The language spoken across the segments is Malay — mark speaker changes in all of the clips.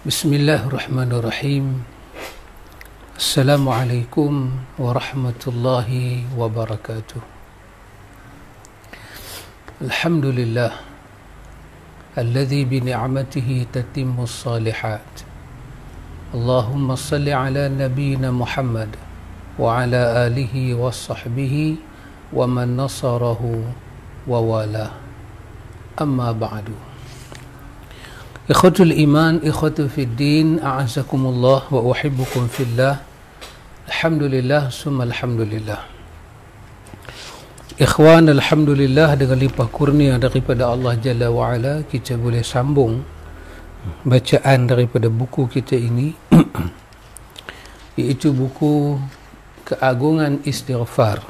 Speaker 1: بسم الله الرحمن الرحيم السلام عليكم ورحمة الله وبركاته الحمد لله الذي بنعمته تتم الصالحات اللهم صل على نبينا محمد وعلى آله وصحبه ومن نصره ووالاه أما بعد Ikhwatul iman, ikhwatul fiddin, a'azakumullah wa uhibbukum fillah. Alhamdulillah, summa alhamdulillah. Ikhwan, alhamdulillah dengan lipah kurnia daripada Allah Jalla wa'ala, kita boleh sambung bacaan daripada buku kita ini, iaitu buku Keagungan Istighfar.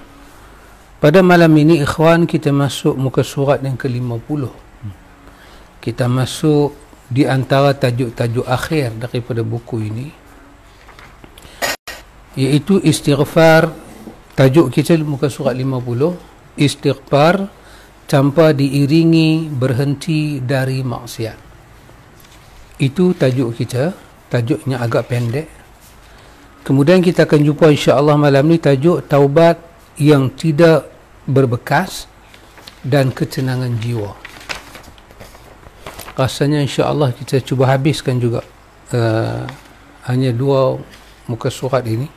Speaker 1: Pada malam ini, ikhwan, kita masuk muka surat yang ke-50. Kita masuk di antara tajuk-tajuk akhir daripada buku ini iaitu istighfar tajuk kita muka surat 50 istighfar tanpa diiringi berhenti dari maksiat. Itu tajuk kita, tajuknya agak pendek. Kemudian kita akan jumpa insya-Allah malam ni tajuk taubat yang tidak berbekas dan ketenangan jiwa. Rasanya insya-Allah kita cuba habiskan juga uh, hanya dua muka surat ini.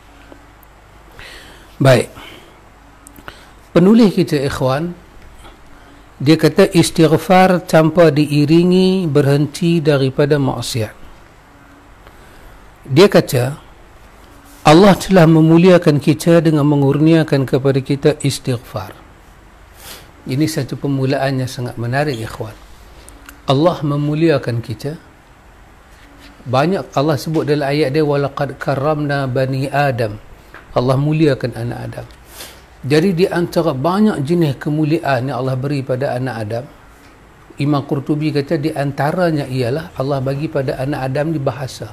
Speaker 1: Baik. Penulis kita ikhwan dia kata istighfar tanpa diiringi berhenti daripada maksiat. Dia kata Allah telah memuliakan kita dengan mengurniakan kepada kita istighfar. Ini satu permulaan yang sangat menarik ikhwan. Allah memuliakan kita. Banyak Allah sebut dalam ayat dia walaqad karramna bani Adam. Allah muliakan anak Adam. Jadi di antara banyak jenis kemuliaan yang Allah beri pada anak Adam, Imam Qurtubi kata di antaranya ialah Allah bagi pada anak Adam di bahasa.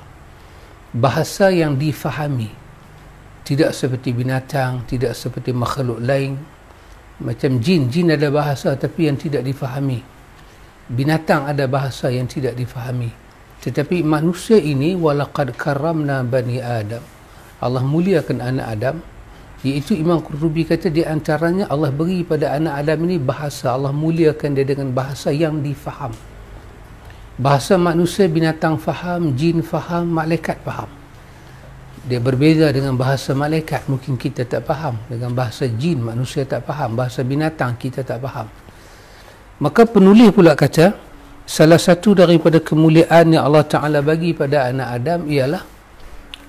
Speaker 1: Bahasa yang difahami. Tidak seperti binatang, tidak seperti makhluk lain. Macam jin, jin ada bahasa tapi yang tidak difahami. Binatang ada bahasa yang tidak difahami. Tetapi manusia ini walaqad karramna bani Adam. Allah muliakan anak Adam. Iaitu Imam Qurtubi kata di antaranya Allah beri pada anak Adam ini bahasa. Allah muliakan dia dengan bahasa yang difaham. Bahasa manusia binatang faham jin faham malaikat faham. Dia berbeza dengan bahasa malaikat. Mungkin kita tak faham. Dengan bahasa jin manusia tak faham. Bahasa binatang kita tak faham maka penulis pula kata salah satu daripada kemuliaan yang Allah Ta'ala bagi pada anak Adam ialah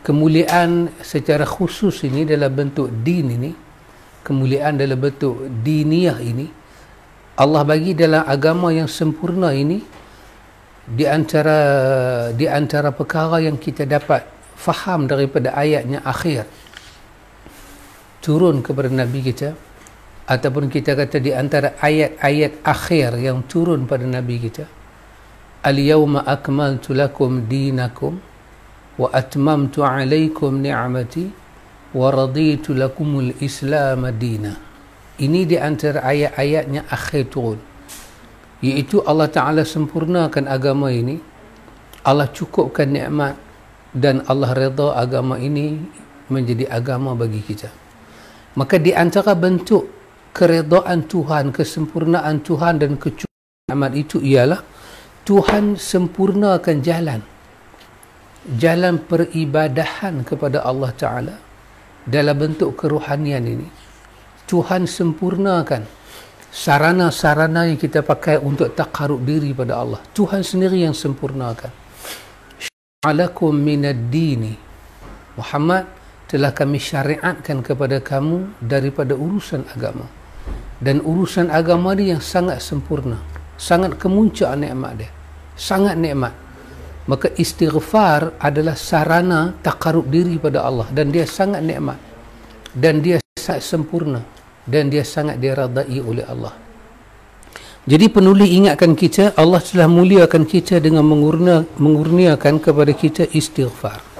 Speaker 1: kemuliaan secara khusus ini dalam bentuk din ini kemuliaan dalam bentuk diniyah ini Allah bagi dalam agama yang sempurna ini di antara di antara perkara yang kita dapat faham daripada ayatnya akhir. Turun kepada nabi kita ataupun kita kata di antara ayat-ayat akhir yang turun pada nabi kita al yauma akmaltu lakum dinakum wa atmamtu alaikum ni'mati wa raditu lakumul islam dina. Ini di antara ayat-ayatnya akhir turun. Iaitu Allah Ta'ala sempurnakan agama ini Allah cukupkan nikmat dan Allah redha agama ini menjadi agama bagi kita. Maka di antara bentuk keredaan Tuhan kesempurnaan Tuhan dan kecukupan itu ialah Tuhan sempurnakan jalan. Jalan peribadahan kepada Allah Ta'ala dalam bentuk keruhanian ini. Tuhan sempurnakan sarana-sarana yang kita pakai untuk takarub diri pada Allah. Tuhan sendiri yang sempurnakan. Alakum minad dini Muhammad telah kami syariatkan kepada kamu daripada urusan agama dan urusan agama ni yang sangat sempurna. Sangat kemuncak nikmat dia. Sangat nikmat. Maka istighfar adalah sarana takarub diri pada Allah. Dan dia sangat nikmat. Dan dia sangat sempurna. Dan dia sangat diradai oleh Allah. Jadi penulis ingatkan kita Allah telah muliakan kita dengan mengurnia, mengurniakan kepada kita istighfar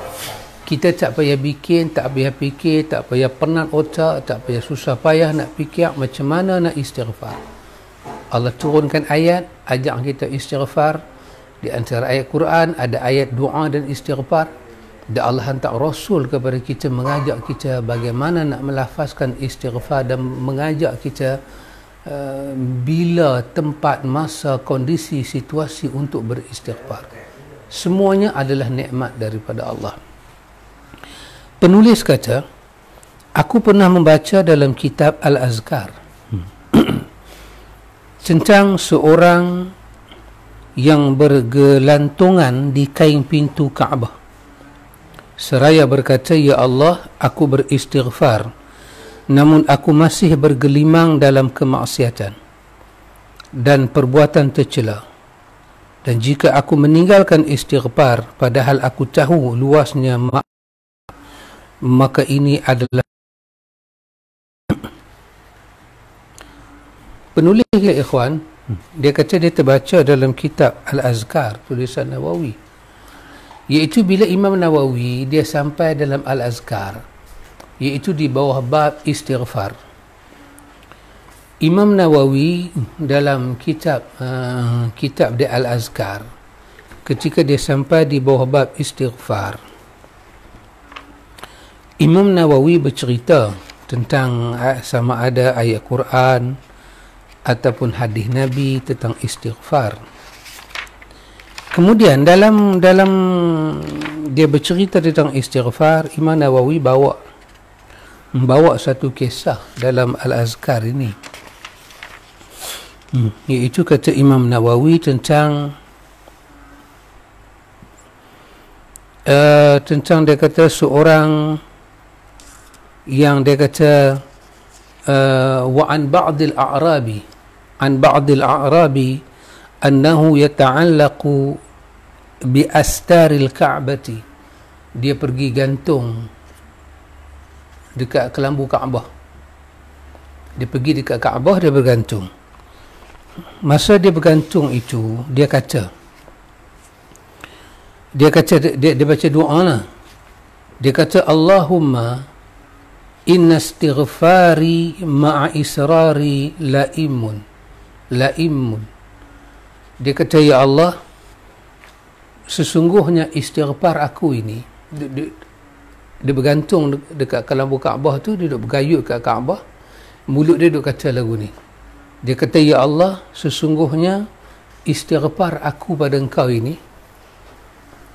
Speaker 1: kita tak payah bikin, tak payah fikir, tak payah penat otak, tak payah susah payah nak fikir macam mana nak istighfar. Allah turunkan ayat, ajak kita istighfar, di antara ayat Quran ada ayat doa dan istighfar. Dan Allah hantar Rasul kepada kita mengajak kita bagaimana nak melafazkan istighfar dan mengajak kita uh, bila tempat masa kondisi situasi untuk beristighfar. Semuanya adalah nikmat daripada Allah penulis kata aku pernah membaca dalam kitab Al-Azkar tentang seorang yang bergelantungan di kain pintu Kaabah. Seraya berkata, Ya Allah, aku beristighfar, namun aku masih bergelimang dalam kemaksiatan dan perbuatan tercela. Dan jika aku meninggalkan istighfar, padahal aku tahu luasnya mak maka ini adalah penulis ya ikhwan. Dia kata dia terbaca dalam kitab Al-Azkar tulisan Nawawi. Iaitu bila Imam Nawawi dia sampai dalam Al-Azkar iaitu di bawah bab istighfar. Imam Nawawi dalam kitab uh, kitab di Al-Azkar ketika dia sampai di bawah bab istighfar Imam Nawawi bercerita tentang sama ada ayat Quran ataupun hadis Nabi tentang istighfar. Kemudian dalam dalam dia bercerita tentang istighfar, Imam Nawawi bawa membawa satu kisah dalam Al-Azkar ini. Hmm, iaitu kata Imam Nawawi tentang uh, tentang dia kata seorang yang dia kata uh, wa an ba'dil a'rabi an ba'dil a'rabi annahu yata'allaqu bi astaril ka'bati. Dia pergi gantung dekat kelambu Kaabah. Dia pergi dekat Kaabah dia bergantung. Masa dia bergantung itu dia kata dia kata dia, dia baca doa lah. Dia kata Allahumma inna istighfari ma'a israri laimun. Laimun. Dia kata ya Allah sesungguhnya istighfar aku ini dia, dia, dia bergantung dekat kelambu Kaabah tu dia duduk bergayut kat Kaabah mulut dia duduk kata lagu ni. Dia kata ya Allah sesungguhnya istighfar aku pada engkau ini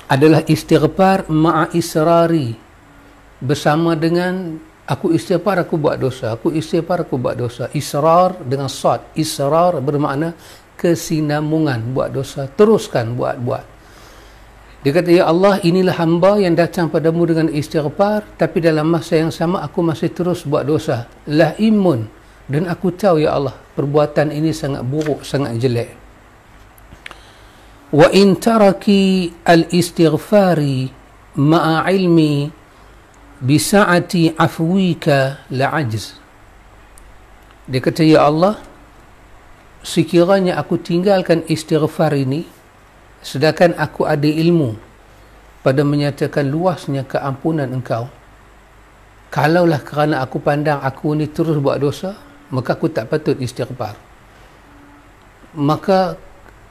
Speaker 1: adalah istighfar ma'a israri bersama dengan Aku istighfar aku buat dosa. Aku istighfar aku buat dosa. Israr dengan sad. Israr bermakna kesinambungan buat dosa. Teruskan buat-buat. Dia kata, Ya Allah, inilah hamba yang datang padamu dengan istighfar, tapi dalam masa yang sama aku masih terus buat dosa. Lah imun. Dan aku tahu, Ya Allah, perbuatan ini sangat buruk, sangat jelek. Wa in taraki al-istighfari ma'a ilmi bisaati afwika la'ajz. Dia kata ya Allah sekiranya aku tinggalkan istighfar ini sedangkan aku ada ilmu pada menyatakan luasnya keampunan engkau kalaulah kerana aku pandang aku ni terus buat dosa maka aku tak patut istighfar. Maka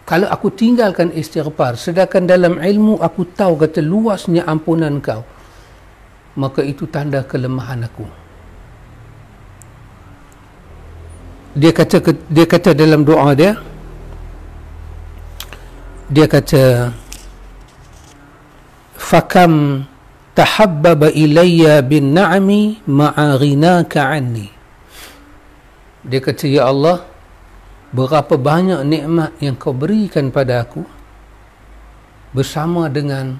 Speaker 1: kalau aku tinggalkan istighfar sedangkan dalam ilmu aku tahu kata luasnya ampunan engkau maka itu tanda kelemahan aku. Dia kata dia kata dalam doa dia dia kata fakam tahabbaba ilayya bin na'mi ma'a ghinaka anni. Dia kata ya Allah berapa banyak nikmat yang kau berikan pada aku bersama dengan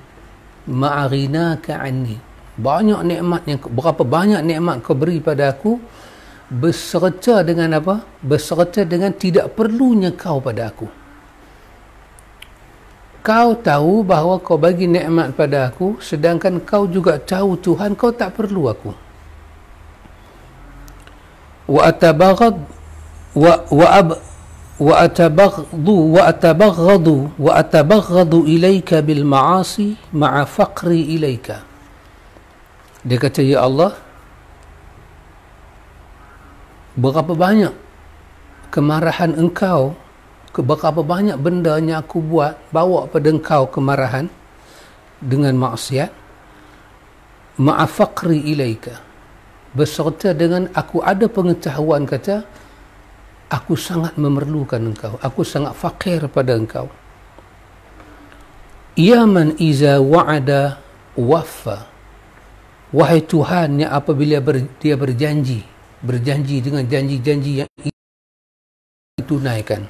Speaker 1: ma'aghinaka anni banyak nikmat yang berapa banyak nikmat kau beri pada aku? Beserta dengan apa? Beserta dengan tidak perlunya kau pada aku. Kau tahu bahawa kau bagi nikmat pada aku sedangkan kau juga tahu Tuhan kau tak perlu aku. Wa atabaghad wa wa ab wa atabaghdu wa atabaghadu wa atabaghadu ilayka bil ma'asi ma'a faqri ilayka dia kata, Ya Allah, berapa banyak kemarahan engkau berapa banyak benda yang aku buat bawa pada engkau kemarahan dengan maksiat. Ma'afaqri ilaika. Beserta dengan aku ada pengetahuan kata aku sangat memerlukan engkau. Aku sangat fakir pada engkau. Ya man iza wa'ada waffa wahai Tuhan yang apabila ber, dia berjanji berjanji dengan janji-janji yang ditunaikan.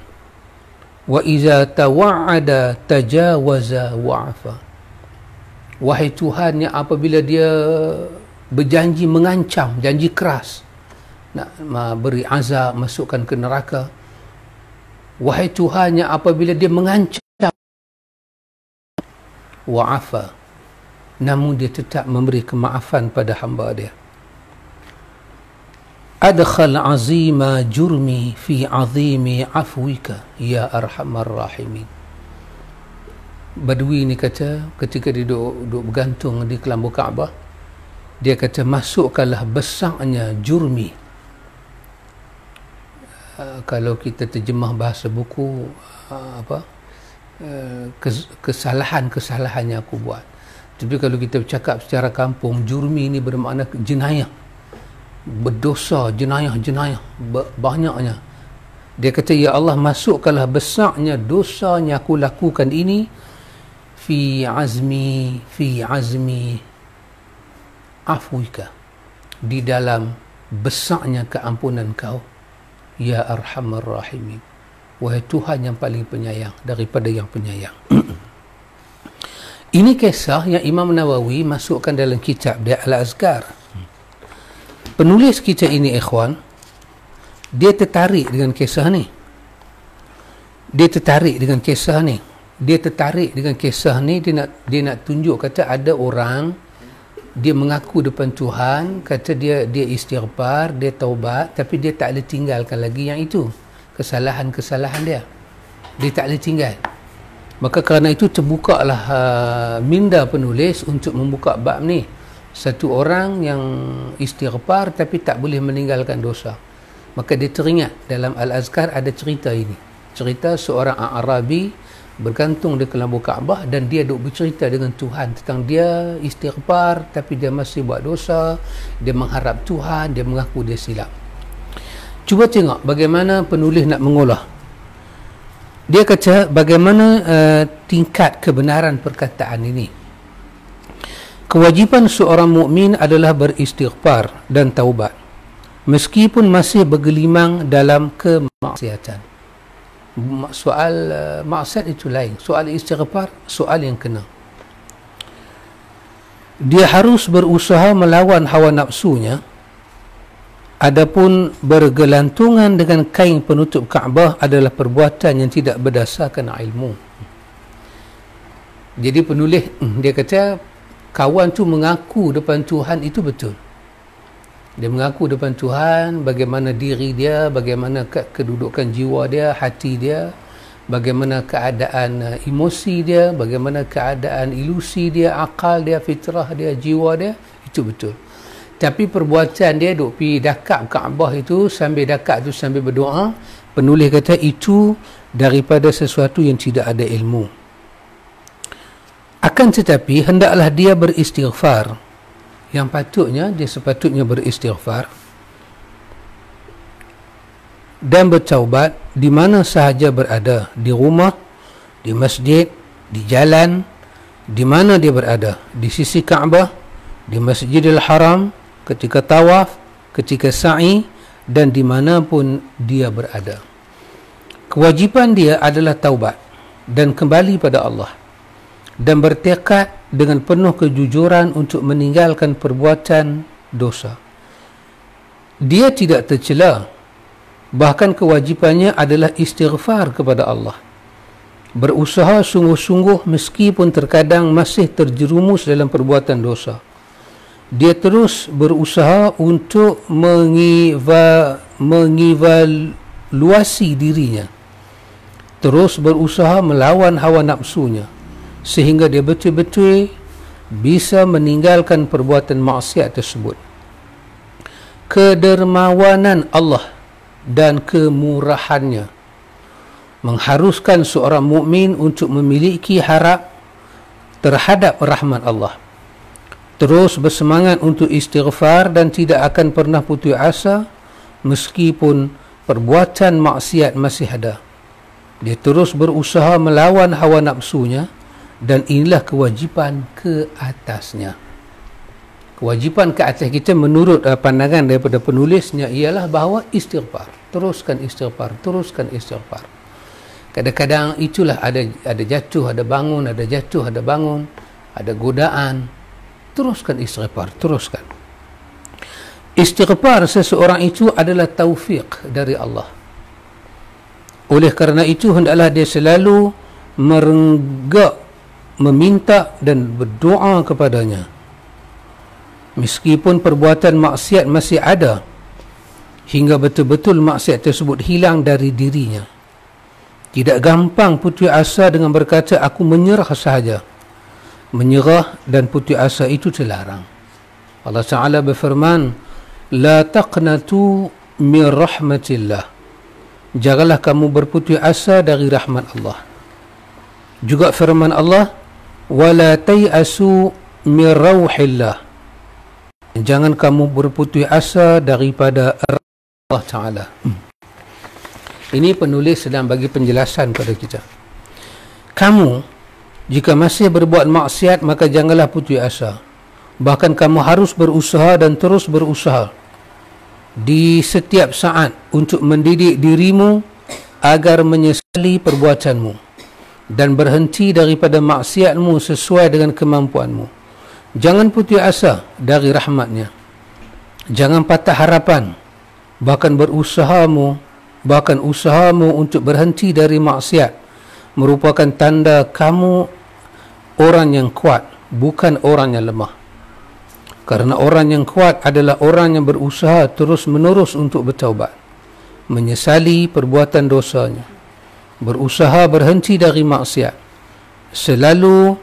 Speaker 1: Wa iza tawa'ada tajawaza wa'afa. Wahai Tuhan yang apabila dia berjanji mengancam janji keras nak beri azab masukkan ke neraka. Wahai Tuhan yang apabila dia mengancam wa'afa namun dia tetap memberi kemaafan pada hamba dia. Adkhal azima jurmi fi azimi afwika ya arhamar rahimin. Badui ni kata ketika dia duduk, duduk bergantung di kelambu Kaabah dia kata masukkanlah besarnya jurmi. Uh, kalau kita terjemah bahasa buku uh, apa uh, kesalahan-kesalahan aku buat tapi kalau kita bercakap secara kampung jurmi ini bermakna jenayah. Berdosa jenayah-jenayah banyaknya. Dia kata ya Allah masukkanlah besarnya dosa yang aku lakukan ini fi azmi fi azmi afwika di dalam besarnya keampunan kau ya arhamar rahimin. Wahai Tuhan yang paling penyayang daripada yang penyayang ini kisah yang Imam Nawawi masukkan dalam kitab dia Al-Azkar. Penulis kita ini ikhwan dia tertarik dengan kisah ni. Dia tertarik dengan kisah ni. Dia tertarik dengan kisah ni dia nak dia nak tunjuk kata ada orang dia mengaku depan Tuhan kata dia dia istighfar dia taubat tapi dia tak boleh tinggalkan lagi yang itu. Kesalahan-kesalahan dia. Dia tak boleh tinggal maka kerana itu terbukalah uh, minda penulis untuk membuka bab ni. Satu orang yang istighfar tapi tak boleh meninggalkan dosa. Maka dia teringat dalam Al-Azkar ada cerita ini. Cerita seorang Arabi bergantung di kelambu Kaabah dan dia duk bercerita dengan Tuhan tentang dia istighfar tapi dia masih buat dosa. Dia mengharap Tuhan dia mengaku dia silap. Cuba tengok bagaimana penulis nak mengolah dia kata bagaimana uh, tingkat kebenaran perkataan ini Kewajipan seorang mukmin adalah beristighfar dan taubat meskipun masih bergelimang dalam kemaksiatan. Soal uh, maksiat itu lain. Soal istighfar soal yang kena. Dia harus berusaha melawan hawa nafsunya. Adapun bergelantungan dengan kain penutup Kaabah adalah perbuatan yang tidak berdasarkan ilmu. Jadi penulis hmm, dia kata kawan tu mengaku depan Tuhan itu betul dia mengaku depan Tuhan bagaimana diri dia bagaimana kedudukan jiwa dia hati dia bagaimana keadaan uh, emosi dia bagaimana keadaan ilusi dia akal dia fitrah dia jiwa dia itu betul tapi perbuatan dia duk pi dakap Kaabah itu sambil dakap tu sambil berdoa penulis kata itu daripada sesuatu yang tidak ada ilmu. Akan tetapi hendaklah dia beristighfar. Yang patutnya dia sepatutnya beristighfar dan bertaubat di mana sahaja berada, di rumah, di masjid, di jalan, di mana dia berada, di sisi Kaabah, di Masjidil Haram, ketika tawaf, ketika sa'i dan di mana pun dia berada. Kewajipan dia adalah taubat dan kembali pada Allah dan bertekad dengan penuh kejujuran untuk meninggalkan perbuatan dosa. Dia tidak tercela. Bahkan kewajipannya adalah istighfar kepada Allah. Berusaha sungguh-sungguh meskipun terkadang masih terjerumus dalam perbuatan dosa. Dia terus berusaha untuk mengiva, mengivaluasi dirinya. Terus berusaha melawan hawa nafsunya. Sehingga dia betul-betul bisa meninggalkan perbuatan maksiat tersebut. Kedermawanan Allah dan kemurahannya. Mengharuskan seorang mukmin untuk memiliki harap terhadap rahmat Allah terus bersemangat untuk istighfar dan tidak akan pernah putus asa meskipun perbuatan maksiat masih ada. Dia terus berusaha melawan hawa nafsunya dan inilah kewajipan ke atasnya. Kewajipan ke atas kita menurut uh, pandangan daripada penulisnya ialah bahawa istighfar. Teruskan istighfar, teruskan istighfar. Kadang-kadang itulah ada ada jatuh, ada bangun, ada jatuh, ada bangun, ada godaan, teruskan istighfar teruskan. Istighfar seseorang itu adalah taufik dari Allah. Oleh kerana itu hendaklah dia selalu merenggak meminta dan berdoa kepadanya. Meskipun perbuatan maksiat masih ada hingga betul-betul maksiat tersebut hilang dari dirinya. Tidak gampang putus asa dengan berkata aku menyerah sahaja menyerah dan putus asa itu terlarang. Allah Taala berfirman, "La taqnatu min rahmatillah." Janganlah kamu berputus asa dari rahmat Allah. Juga firman Allah, "Wa la tayasu min rauhillah." Jangan kamu berputus asa daripada Allah Taala. Ini penulis sedang bagi penjelasan kepada kita. Kamu jika masih berbuat maksiat maka janganlah putus asa. Bahkan kamu harus berusaha dan terus berusaha di setiap saat untuk mendidik dirimu agar menyesali perbuatanmu dan berhenti daripada maksiatmu sesuai dengan kemampuanmu. Jangan putus asa dari rahmatnya. Jangan patah harapan. Bahkan berusahamu, bahkan usahamu untuk berhenti dari maksiat merupakan tanda kamu orang yang kuat bukan orang yang lemah. Kerana orang yang kuat adalah orang yang berusaha terus menerus untuk bertaubat menyesali perbuatan dosanya berusaha berhenti dari maksiat selalu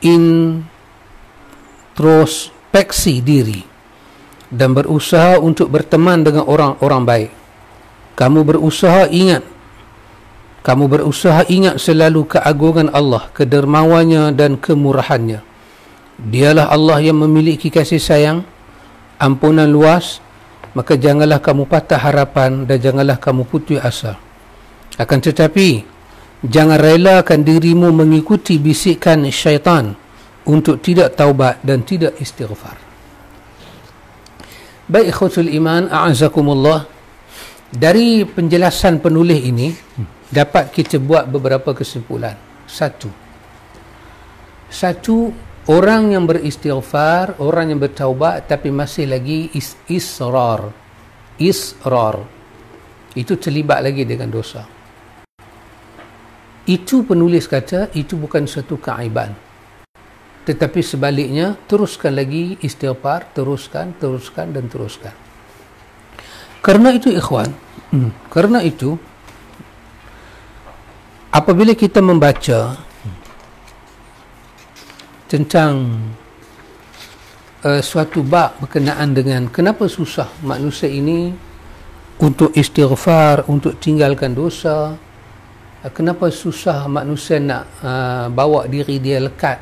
Speaker 1: introspeksi diri dan berusaha untuk berteman dengan orang-orang baik. Kamu berusaha ingat kamu berusaha ingat selalu keagungan Allah, kedermawannya dan kemurahannya. Dialah Allah yang memiliki kasih sayang, ampunan luas, maka janganlah kamu patah harapan dan janganlah kamu putus asa. Akan tetapi, jangan relakan dirimu mengikuti bisikan syaitan untuk tidak taubat dan tidak istighfar. Baik ikhwatul iman, a'azakumullah. Dari penjelasan penulis ini, dapat kita buat beberapa kesimpulan. Satu. Satu, orang yang beristighfar, orang yang bertaubat tapi masih lagi is israr. Israr. Itu terlibat lagi dengan dosa. Itu penulis kata, itu bukan satu keaiban. Tetapi sebaliknya, teruskan lagi istighfar, teruskan, teruskan dan teruskan. Karena itu ikhwan, hmm. karena itu apabila kita membaca tentang uh, suatu bab berkenaan dengan kenapa susah manusia ini untuk istighfar, untuk tinggalkan dosa, uh, kenapa susah manusia nak uh, bawa diri dia lekat,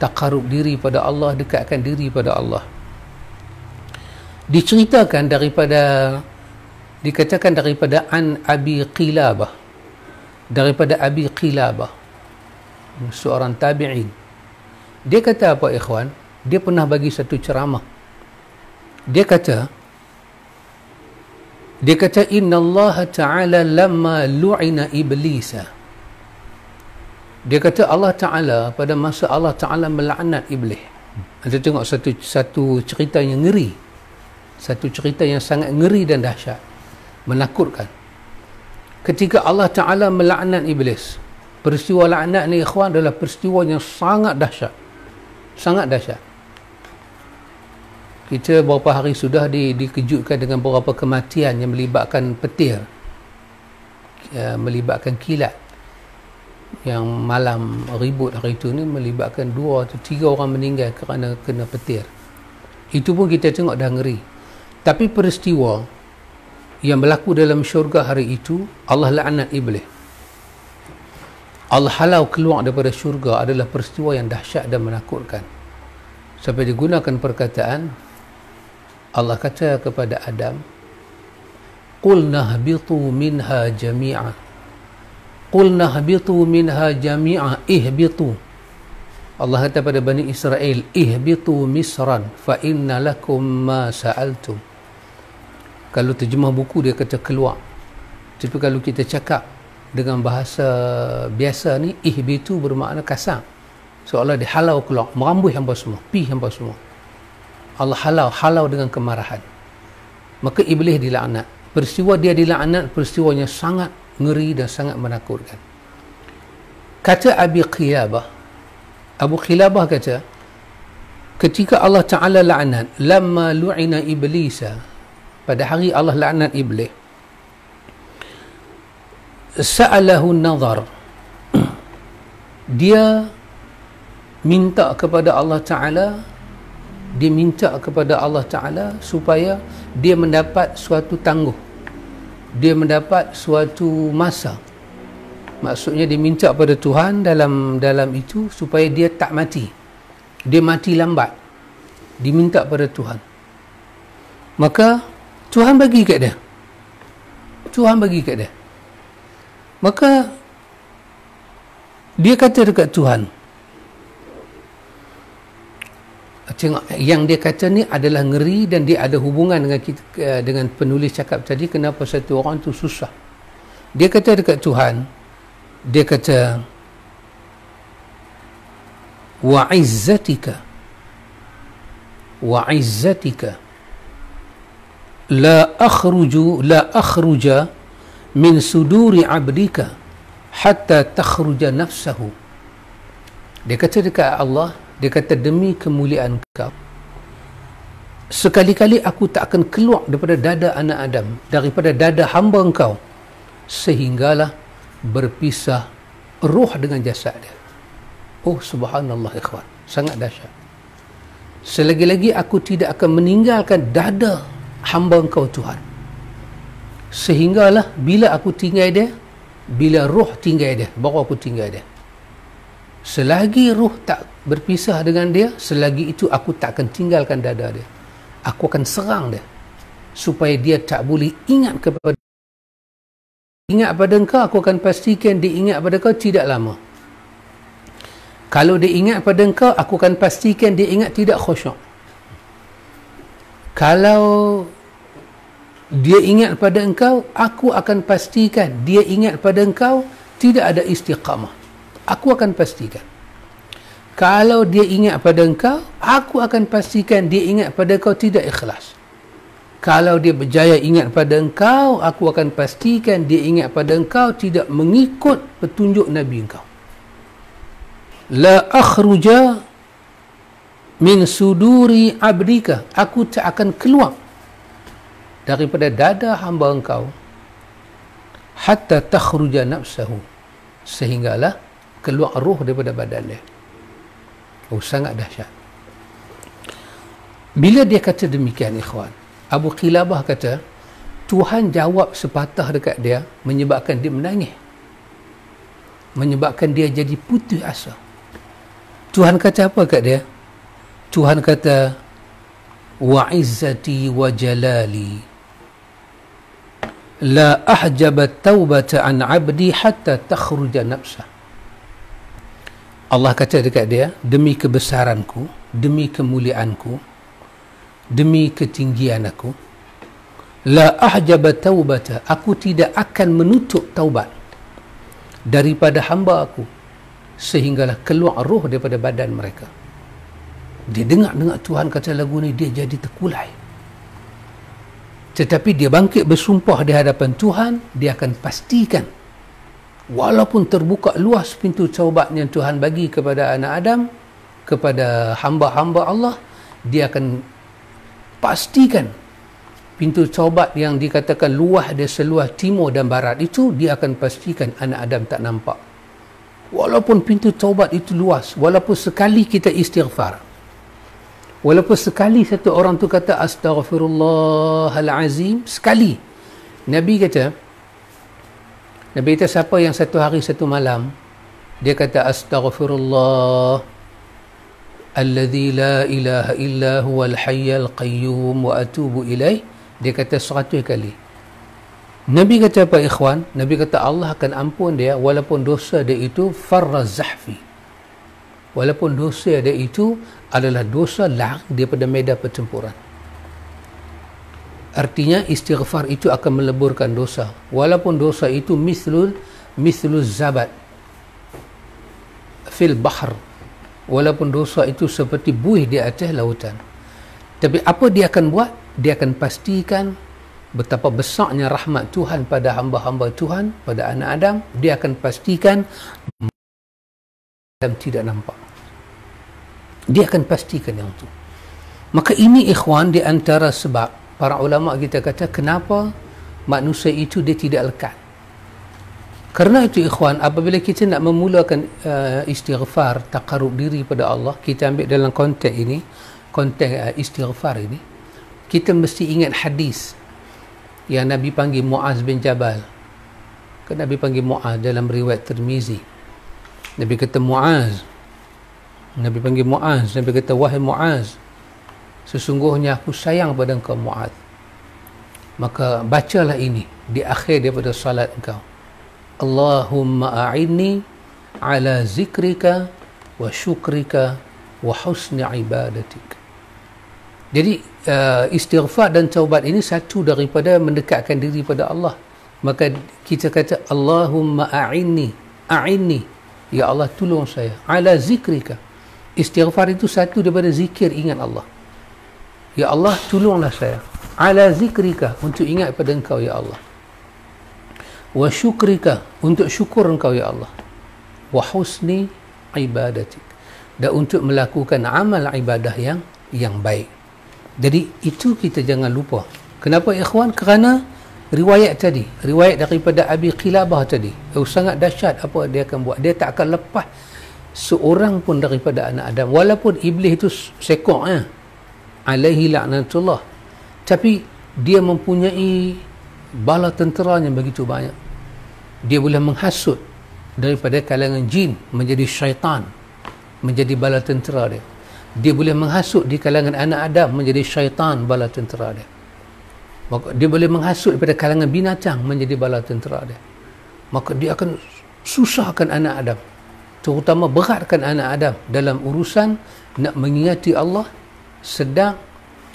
Speaker 1: takarub diri pada Allah, dekatkan diri pada Allah. Diceritakan daripada dikatakan daripada an Abi Qilabah daripada Abi Qilabah seorang tabi'in. Dia kata apa ikhwan? Dia pernah bagi satu ceramah. Dia kata dia kata inna Allah ta'ala lamma lu'ina iblisa. Dia kata Allah ta'ala pada masa Allah ta'ala melaknat iblis. Anda tengok satu satu cerita yang ngeri. Satu cerita yang sangat ngeri dan dahsyat. Menakutkan ketika Allah Ta'ala melaknat iblis peristiwa laknat ni ikhwan adalah peristiwa yang sangat dahsyat. Sangat dahsyat. Kita beberapa hari sudah di, dikejutkan dengan beberapa kematian yang melibatkan petir ya, melibatkan kilat. Yang malam ribut hari itu ni melibatkan dua atau tiga orang meninggal kerana kena petir. Itu pun kita tengok dah ngeri. Tapi peristiwa yang berlaku dalam syurga hari itu Allah laknat iblis. Allah halau keluar daripada syurga adalah peristiwa yang dahsyat dan menakutkan. Sampai digunakan perkataan Allah kata kepada Adam qulna habitu minha jami'a. Qulna habitu minha jami'a ihbitu. Allah kata pada Bani Israel ihbitu misran fa inna lakum ma sa'altum kalau terjemah buku dia kata keluar. Tapi kalau kita cakap dengan bahasa biasa ni ihbitu bermakna kasar. Seolah dihalau keluar merambui hamba semua pi hamba semua. Allah halau halau dengan kemarahan. Maka iblis dilaknat. Peristiwa dia dilaknat peristiwanya sangat ngeri dan sangat menakutkan. Kata Abi Qiyabah Abu Qilabah kata ketika Allah Ta'ala laknat lama lu'ina iblisa pada hari Allah laknat iblis sa'alahu nazar. Dia minta kepada Allah Ta'ala dia minta kepada Allah Ta'ala supaya dia mendapat suatu tangguh. Dia mendapat suatu masa. Maksudnya dia minta pada Tuhan dalam dalam itu supaya dia tak mati. Dia mati lambat. Diminta pada Tuhan. Maka Tuhan bagi kat dia. Tuhan bagi kat dia. Maka dia kata dekat Tuhan tengok yang dia kata ni adalah ngeri dan dia ada hubungan dengan kita, eh, dengan penulis cakap tadi kenapa satu orang tu susah. Dia kata dekat Tuhan dia kata wa izzatika wa izzatika la akhruju la akhruja min suduri abdika hatta takhruja nafsahu. Dia kata dekat Allah dia kata demi kemuliaan kau sekali-kali aku tak akan keluar daripada dada anak Adam daripada dada hamba engkau sehinggalah berpisah roh dengan jasad dia. Oh subhanallah ikhwan. Sangat dahsyat. Selagi-lagi aku tidak akan meninggalkan dada hamba engkau Tuhan. Sehinggalah bila aku tinggal dia bila roh tinggal dia baru aku tinggal dia. Selagi roh tak berpisah dengan dia selagi itu aku tak akan tinggalkan dada dia. Aku akan serang dia supaya dia tak boleh ingat kepada ingat pada engkau aku akan pastikan dia ingat pada kau tidak lama. Kalau dia ingat pada engkau aku akan pastikan dia ingat tidak khusyuk kalau dia ingat pada engkau aku akan pastikan dia ingat pada engkau tidak ada istiqamah. Aku akan pastikan. Kalau dia ingat pada engkau aku akan pastikan dia ingat pada kau tidak ikhlas. Kalau dia berjaya ingat pada engkau aku akan pastikan dia ingat pada engkau tidak mengikut petunjuk nabi engkau. La akhruja min suduri abdika aku tak akan keluar daripada dada hamba engkau hatta takhruja nafsahu sehinggalah keluar ruh daripada badan dia Oh sangat dahsyat. Bila dia kata demikian ikhwan, Abu Qilabah kata, Tuhan jawab sepatah dekat dia menyebabkan dia menangis. Menyebabkan dia jadi putih asa. Tuhan kata apa kat dia? Tuhan kata, Wa izzati wa jalali la ahjabat taubata an abdi hatta takhruja nafsah. Allah kata dekat dia demi kebesaranku demi kemuliaanku demi ketinggian aku la ahjaba taubata aku tidak akan menutup taubat daripada hamba aku sehinggalah keluar roh daripada badan mereka dia dengar-dengar Tuhan kata lagu ni dia jadi terkulai. Tetapi dia bangkit bersumpah di hadapan Tuhan dia akan pastikan walaupun terbuka luas pintu taubat yang Tuhan bagi kepada anak Adam kepada hamba-hamba Allah dia akan pastikan pintu taubat yang dikatakan luas dia seluas timur dan barat itu dia akan pastikan anak Adam tak nampak. Walaupun pintu taubat itu luas walaupun sekali kita istighfar walaupun sekali satu orang tu kata astaghfirullahalazim sekali Nabi kata Nabi kata siapa yang satu hari satu malam dia kata astaghfirullah alladhi la ilaha illa huwal hayyal qayyum wa atubu ilaih dia kata seratus kali Nabi kata apa ikhwan? Nabi kata Allah akan ampun dia walaupun dosa dia itu farraz zahfi. Walaupun dosa dia itu adalah dosa lari daripada medan pertempuran. Artinya istighfar itu akan meleburkan dosa. Walaupun dosa itu mislul mislul zabat fil bahr. Walaupun dosa itu seperti buih di atas lautan. Tapi apa dia akan buat? Dia akan pastikan betapa besarnya rahmat Tuhan pada hamba-hamba Tuhan pada anak Adam dia akan pastikan Adam tidak nampak dia akan pastikan yang itu maka ini ikhwan di antara sebab para ulama kita kata kenapa manusia itu dia tidak lekat kerana itu ikhwan apabila kita nak memulakan uh, istighfar takarub diri pada Allah kita ambil dalam konteks ini konteks uh, istighfar ini kita mesti ingat hadis yang Nabi panggil Muaz bin Jabal. Kan Nabi panggil Muaz dalam riwayat Tirmizi. Nabi kata Muaz. Nabi panggil Muaz. Nabi kata wahai Muaz. Sesungguhnya aku sayang pada engkau Muaz. Maka bacalah ini di akhir daripada salat engkau. Allahumma a'inni ala zikrika wa syukrika wa husni ibadatika. Jadi uh, istighfar dan taubat ini satu daripada mendekatkan diri pada Allah. Maka kita kata Allahumma a'inni, a'inni. Ya Allah tolong saya ala zikrika. Istighfar itu satu daripada zikir ingat Allah. Ya Allah tolonglah saya ala zikrika untuk ingat pada engkau ya Allah. Wa syukrika untuk syukur engkau ya Allah. Wa husni ibadatik. Dan untuk melakukan amal ibadah yang yang baik. Jadi itu kita jangan lupa. Kenapa ikhwan? Kerana riwayat tadi, riwayat daripada Abi Qilabah tadi, sangat dahsyat apa dia akan buat. Dia tak akan lepas seorang pun daripada anak Adam walaupun iblis itu sekok eh. alaihi laknatullah tapi dia mempunyai bala tenteranya begitu banyak dia boleh menghasut daripada kalangan jin menjadi syaitan menjadi bala tentera dia dia boleh menghasut di kalangan anak Adam menjadi syaitan bala tentera dia. Maka dia boleh menghasut daripada kalangan binatang menjadi bala tentera dia. Maka dia akan susahkan anak Adam. Terutama beratkan anak Adam dalam urusan nak mengingati Allah sedang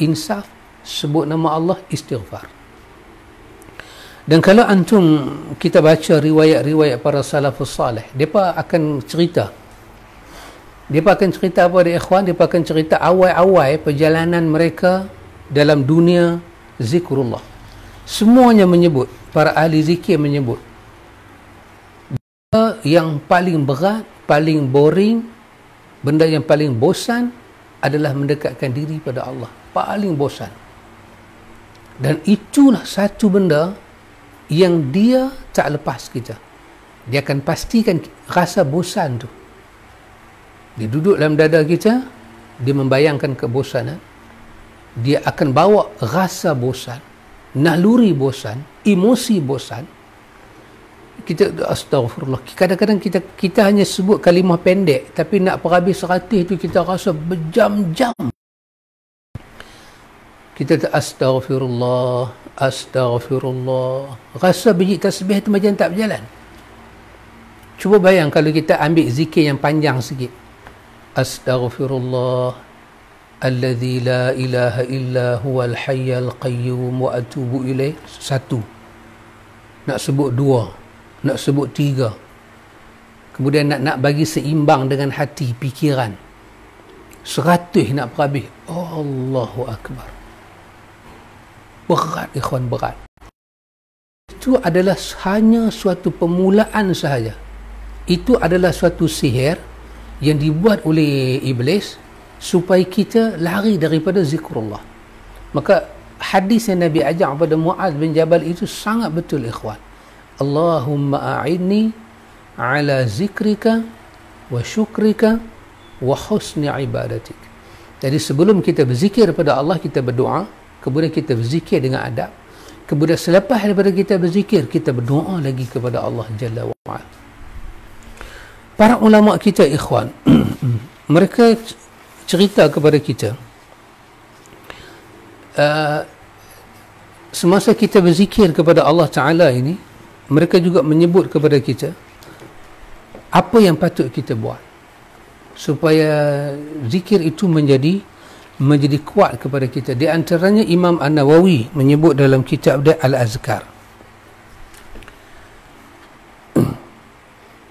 Speaker 1: insaf sebut nama Allah istighfar. Dan kalau antum kita baca riwayat-riwayat para salafus salih, depa akan cerita. Dia akan cerita apa dia ikhwan? Dia akan cerita awal-awal perjalanan mereka dalam dunia zikrullah. Semuanya menyebut para ahli zikir menyebut yang paling berat paling boring benda yang paling bosan adalah mendekatkan diri pada Allah. Paling bosan. Dan itulah satu benda yang dia tak lepas kita. Dia akan pastikan rasa bosan tu. Dia duduk dalam dada kita dia membayangkan kebosanan dia akan bawa rasa bosan naluri bosan emosi bosan kita astagfirullah kadang-kadang kita kita hanya sebut kalimah pendek tapi nak perhabis seratus itu kita rasa berjam-jam. Kita tak astagfirullah astagfirullah rasa biji tasbih itu macam tak berjalan. Cuba bayang kalau kita ambil zikir yang panjang sikit. Astaghfirullah alladhi la ilaha illa huwal hayyal qayyum wa atubu ilaih satu. Nak sebut dua nak sebut tiga. Kemudian nak nak bagi seimbang dengan hati pikiran. Seratus nak perhabis oh, Allahu Akbar. Berat ikhwan berat. Itu adalah hanya suatu permulaan sahaja. Itu adalah suatu sihir yang dibuat oleh iblis supaya kita lari daripada zikrullah. Maka hadis yang Nabi ajak kepada Muaz bin Jabal itu sangat betul ikhwan Allahumma a'inni ala zikrika wa syukrika wa husni ibadatik. Jadi sebelum kita berzikir kepada Allah kita berdoa. Kemudian kita berzikir dengan adab. Kemudian selepas daripada kita berzikir kita berdoa lagi kepada Allah Jalla wa'ala para ulama kita ikhwan mereka cerita kepada kita uh, semasa kita berzikir kepada Allah Taala ini mereka juga menyebut kepada kita apa yang patut kita buat supaya zikir itu menjadi menjadi kuat kepada kita. Di antaranya Imam An-Nawawi menyebut dalam kitab dia Al-Azkar.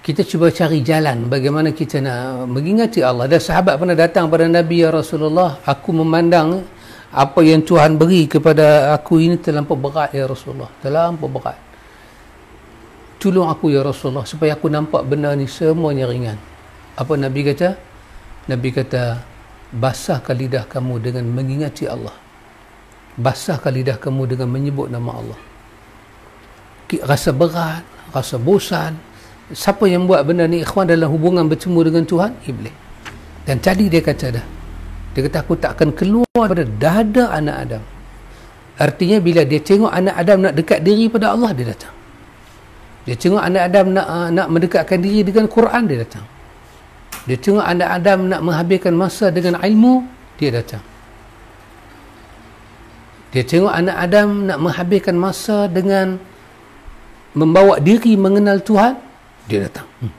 Speaker 1: Kita cuba cari jalan bagaimana kita nak mengingati Allah. Dan sahabat pernah datang pada Nabi ya Rasulullah aku memandang apa yang Tuhan beri kepada aku ini terlampau berat ya Rasulullah. Terlampau berat tolong aku ya Rasulullah supaya aku nampak benda ni semuanya ringan. Apa Nabi kata? Nabi kata basahkan lidah kamu dengan mengingati Allah. Basahkan lidah kamu dengan menyebut nama Allah. Rasa berat rasa bosan. Siapa yang buat benda ni ikhwan dalam hubungan bertemu dengan Tuhan? Iblis. Dan tadi dia kata dah. Dia kata aku tak akan keluar daripada dada anak Adam. Artinya bila dia tengok anak Adam nak dekat diri pada Allah dia datang dia tengok anak Adam nak uh, nak mendekatkan diri dengan Quran dia datang. Dia tengok anak Adam nak menghabiskan masa dengan ilmu dia datang. Dia tengok anak Adam nak menghabiskan masa dengan membawa diri mengenal Tuhan dia datang. Hmm.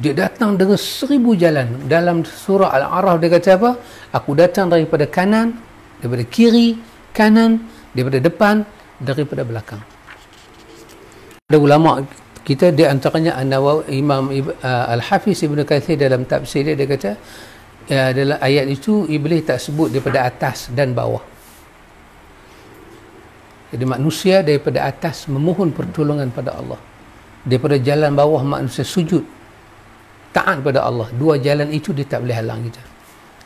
Speaker 1: dia datang dengan seribu jalan. Dalam surah Al-A'raf dia kata apa? Aku datang daripada kanan daripada kiri kanan daripada depan daripada belakang ada ulama kita di antaranya Imam uh, Al-Hafiz Ibn Kathir dalam tafsir dia dia kata ya, dalam ayat itu iblis tak sebut daripada atas dan bawah. Jadi manusia daripada atas memohon pertolongan pada Allah. Daripada jalan bawah manusia sujud taat pada Allah. Dua jalan itu dia tak boleh halang kita.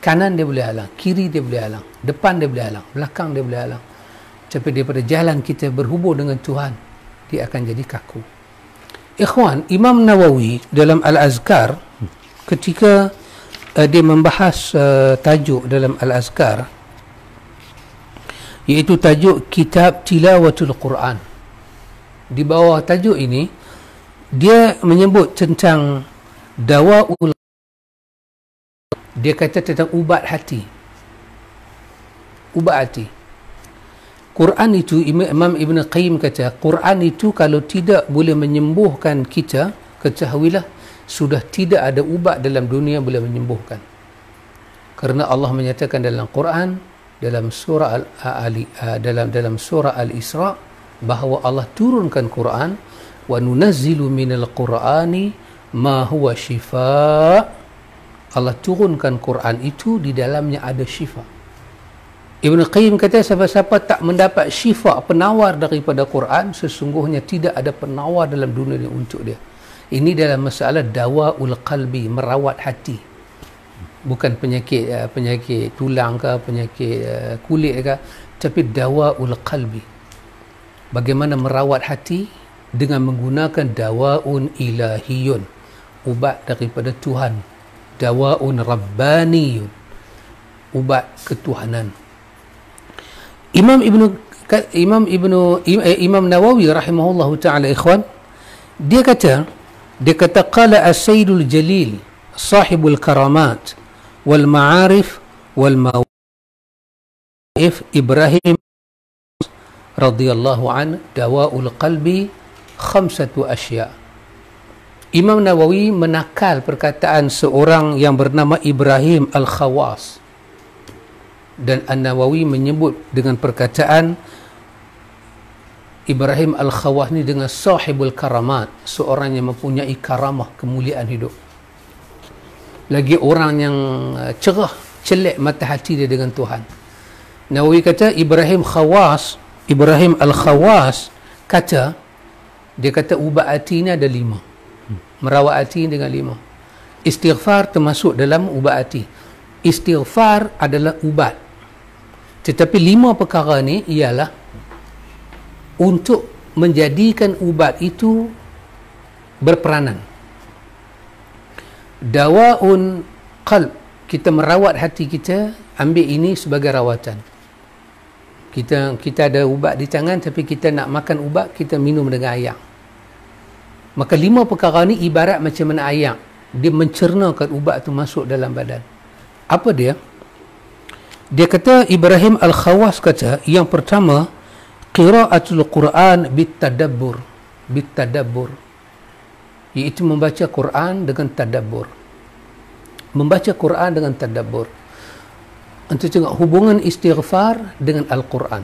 Speaker 1: Kanan dia boleh halang kiri dia boleh halang depan dia boleh halang belakang dia boleh halang. Tapi daripada jalan kita berhubung dengan Tuhan dia akan jadi kaku. Ikhwan Imam Nawawi dalam Al-Azkar ketika uh, dia membahas uh, tajuk dalam Al-Azkar iaitu tajuk kitab tilawatul Quran. Di bawah tajuk ini dia menyebut tentang dawaul dia kata tentang ubat hati. Ubat hati Quran itu Imam Ibn Qayyim kata Quran itu kalau tidak boleh menyembuhkan kita ketahuilah sudah tidak ada ubat dalam dunia boleh menyembuhkan. Kerana Allah menyatakan dalam Quran dalam surah Al-Ali dalam dalam surah Al-Isra bahawa Allah turunkan Quran wa nunazzilu minal qur'ani ma huwa shifa. Allah turunkan Quran itu di dalamnya ada syifa Ibn Qayyim kata siapa-siapa tak mendapat syifa penawar daripada Quran sesungguhnya tidak ada penawar dalam dunia ini untuk dia. Ini dalam masalah dawaul qalbi merawat hati. Bukan penyakit uh, penyakit tulang ke penyakit uh, kulit ke tapi dawaul qalbi. Bagaimana merawat hati? Dengan menggunakan dawaun ilahiyun ubat daripada Tuhan. Dawaun rabbaniyun ubat ketuhanan Imam Ibnu Imam Ibnu eh, Imam Nawawi rahimahullahu taala ikhwan dia kata dia kata qala as-sayyidul jalil sahibul karamat wal ma'arif wal mawif Ibrahim radhiyallahu an dawaul qalbi khamsatu asya. Imam Nawawi menakal perkataan seorang yang bernama Ibrahim Al-Khawas dan An-Nawawi menyebut dengan perkataan Ibrahim Al-Khawas ni dengan sahibul karamat seorang yang mempunyai karamah kemuliaan hidup. Lagi orang yang uh, cerah celik mata hati dia dengan Tuhan. Nawawi kata Ibrahim Khawas Ibrahim Al-Khawas kata dia kata ubat hati ni ada lima. Merawat hati dengan lima. Istighfar termasuk dalam ubat hati. Istighfar adalah ubat tetapi lima perkara ni ialah untuk menjadikan ubat itu berperanan. Dawaun qalb. Kita merawat hati kita ambil ini sebagai rawatan. Kita kita ada ubat di tangan tapi kita nak makan ubat kita minum dengan air. Maka lima perkara ni ibarat macam mana ayam dia mencernakan ubat tu masuk dalam badan. Apa dia dia kata Ibrahim Al-Khawas kata yang pertama qiraatul Quran bitadabbur bitadabbur iaitu membaca Quran dengan tadabbur. Membaca Quran dengan tadabbur. Untuk tengok hubungan istighfar dengan Al-Quran.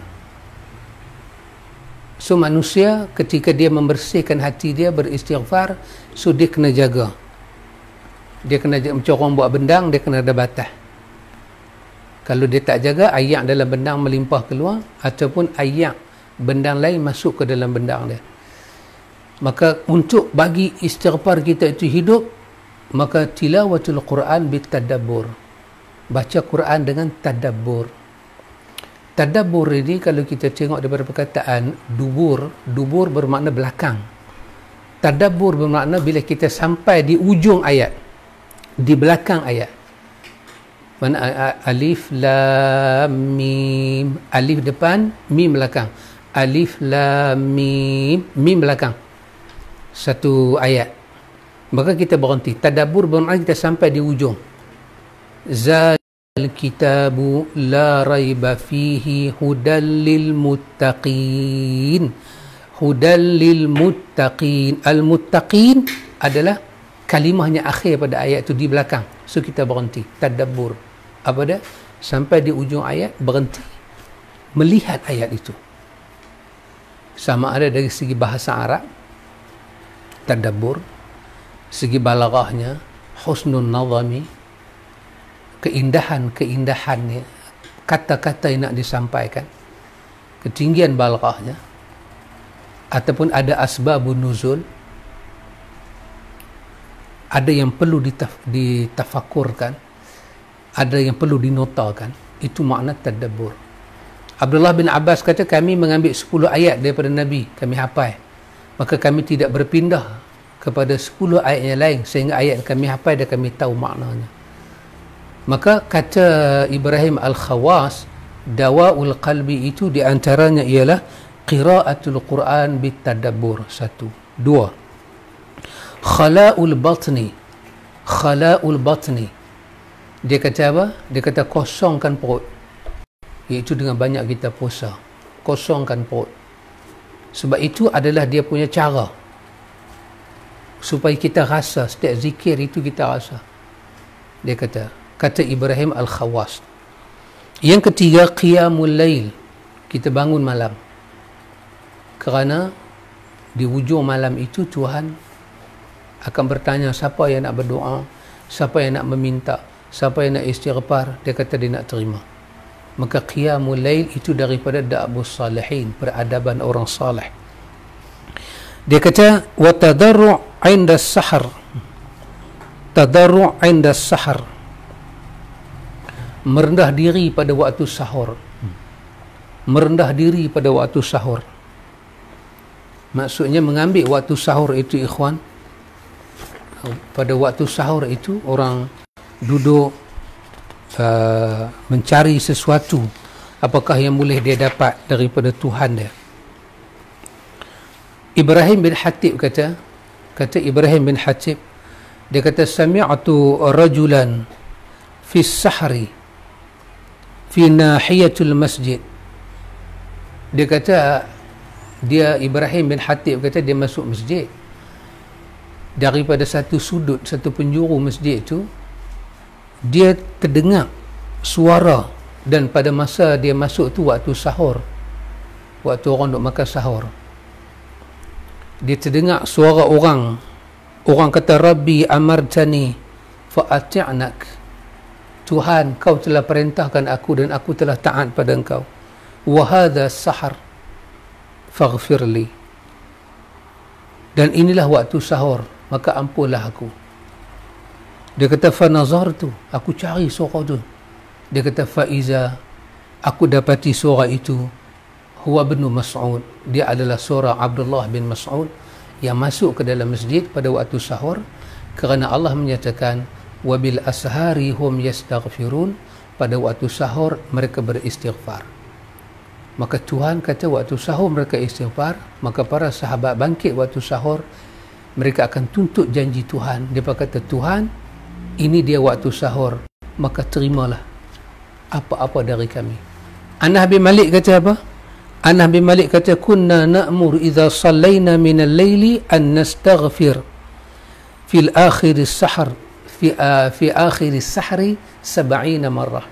Speaker 1: So manusia ketika dia membersihkan hati dia beristighfar so dia kena jaga. Dia kena jaga macam orang buat bendang dia kena ada batas kalau dia tak jaga ayak dalam bendang melimpah keluar ataupun ayak bendang lain masuk ke dalam bendang dia. Maka untuk bagi istighfar kita itu hidup maka tilawatul Quran bitadabbur. Baca Quran dengan tadabbur. Tadabbur ini kalau kita tengok daripada perkataan dubur dubur bermakna belakang. Tadabbur bermakna bila kita sampai di ujung ayat di belakang ayat mana alif lam mim. Alif depan mim belakang. Alif lam mim. Mim belakang. Satu ayat. Maka kita berhenti. Tadabbur bermakna kita sampai di ujung. Zal kitabu la raiba fihi hudal lil muttaqin. Hudal lil muttaqin. Al muttaqin adalah kalimahnya akhir pada ayat itu di belakang. So kita berhenti. Tadabbur. Apa dia? Sampai di ujung ayat berhenti melihat ayat itu. Sama ada dari segi bahasa Arab tadabbur. Segi balaghahnya husnul nazami keindahan-keindahannya kata-kata yang nak disampaikan. Ketinggian balaghahnya ataupun ada asbabun nuzul ada yang perlu ditaf- ditafakurkan ada yang perlu dinotakan. Itu makna tadabbur. Abdullah bin Abbas kata kami mengambil 10 ayat daripada Nabi kami hafal. Maka kami tidak berpindah kepada 10 ayat yang lain sehingga ayat yang kami hafal dan kami tahu maknanya. Maka kata Ibrahim Al-Khawas dawaul qalbi itu di antaranya ialah qiraatul Quran bitadabbur satu. Dua khala'ul batni khala'ul batni dia kata apa? Dia kata kosongkan perut. Iaitu dengan banyak kita puasa. Kosongkan perut. Sebab itu adalah dia punya cara. Supaya kita rasa, setiap zikir itu kita rasa. Dia kata, kata Ibrahim Al-Khawas. Yang ketiga, Qiyamul Lail. Kita bangun malam. Kerana di ujung malam itu Tuhan akan bertanya siapa yang nak berdoa, siapa yang nak meminta? Siapa yang nak istighfar? Dia kata dia nak terima. Maka qiyamul lail itu daripada da'bus salihin peradaban orang salih dia kata wa tadarru' 'inda sahar tadarru' 'inda sahar merendah diri pada waktu sahur. Merendah diri pada waktu sahur. Maksudnya mengambil waktu sahur itu ikhwan pada waktu sahur itu orang duduk uh, mencari sesuatu. Apakah yang boleh dia dapat daripada Tuhan dia? Ibrahim bin Hatib kata kata Ibrahim bin Hatib dia kata sami'atu rajulan fi sahri fi nahiyatul masjid. Dia kata dia Ibrahim bin Hatib kata dia masuk masjid daripada satu sudut satu penjuru masjid itu dia terdengar suara dan pada masa dia masuk tu waktu sahur waktu orang duk makan sahur dia terdengar suara orang. Orang kata Rabbi amartani fa'ati'nak. Tuhan kau telah perintahkan aku dan aku telah taat pada engkau. Wahada sahar faghfirli dan inilah waktu sahur maka ampunlah aku. Dia kata fa tu aku cari suara tu. Dia kata faiza aku dapati suara itu huwa bin mas'ud. Dia adalah suara Abdullah bin Mas'ud yang masuk ke dalam masjid pada waktu sahur kerana Allah menyatakan wabil ashari hum yastaghfirun. Pada waktu sahur mereka beristighfar. Maka Tuhan kata waktu sahur mereka istighfar maka para sahabat bangkit waktu sahur mereka akan tuntut janji Tuhan. Dia kata Tuhan ini dia waktu sahur maka terimalah apa-apa dari kami. Anah bin Malik kata apa? Anah bin Malik kata kunna na'mur idza sallaina min al-laili an nastaghfir fi al-akhir as-sahr fi uh, fi akhir as-sahri 70 marrah.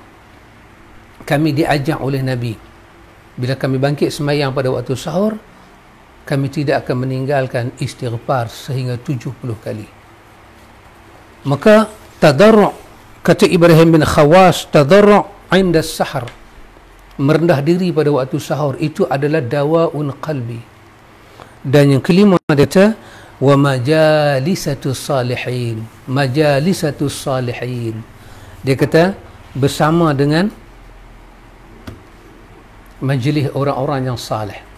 Speaker 1: Kami diajak oleh Nabi. Bila kami bangkit semayang pada waktu sahur kami tidak akan meninggalkan istighfar sehingga 70 kali. Maka tadarru' kata Ibrahim bin Khawas tadarru' inda sahar merendah diri pada waktu sahur itu adalah dawaun qalbi. Dan yang kelima kata wa majalisatu salihin. Majalisatu salihin. Dia kata bersama dengan majlis orang-orang yang saleh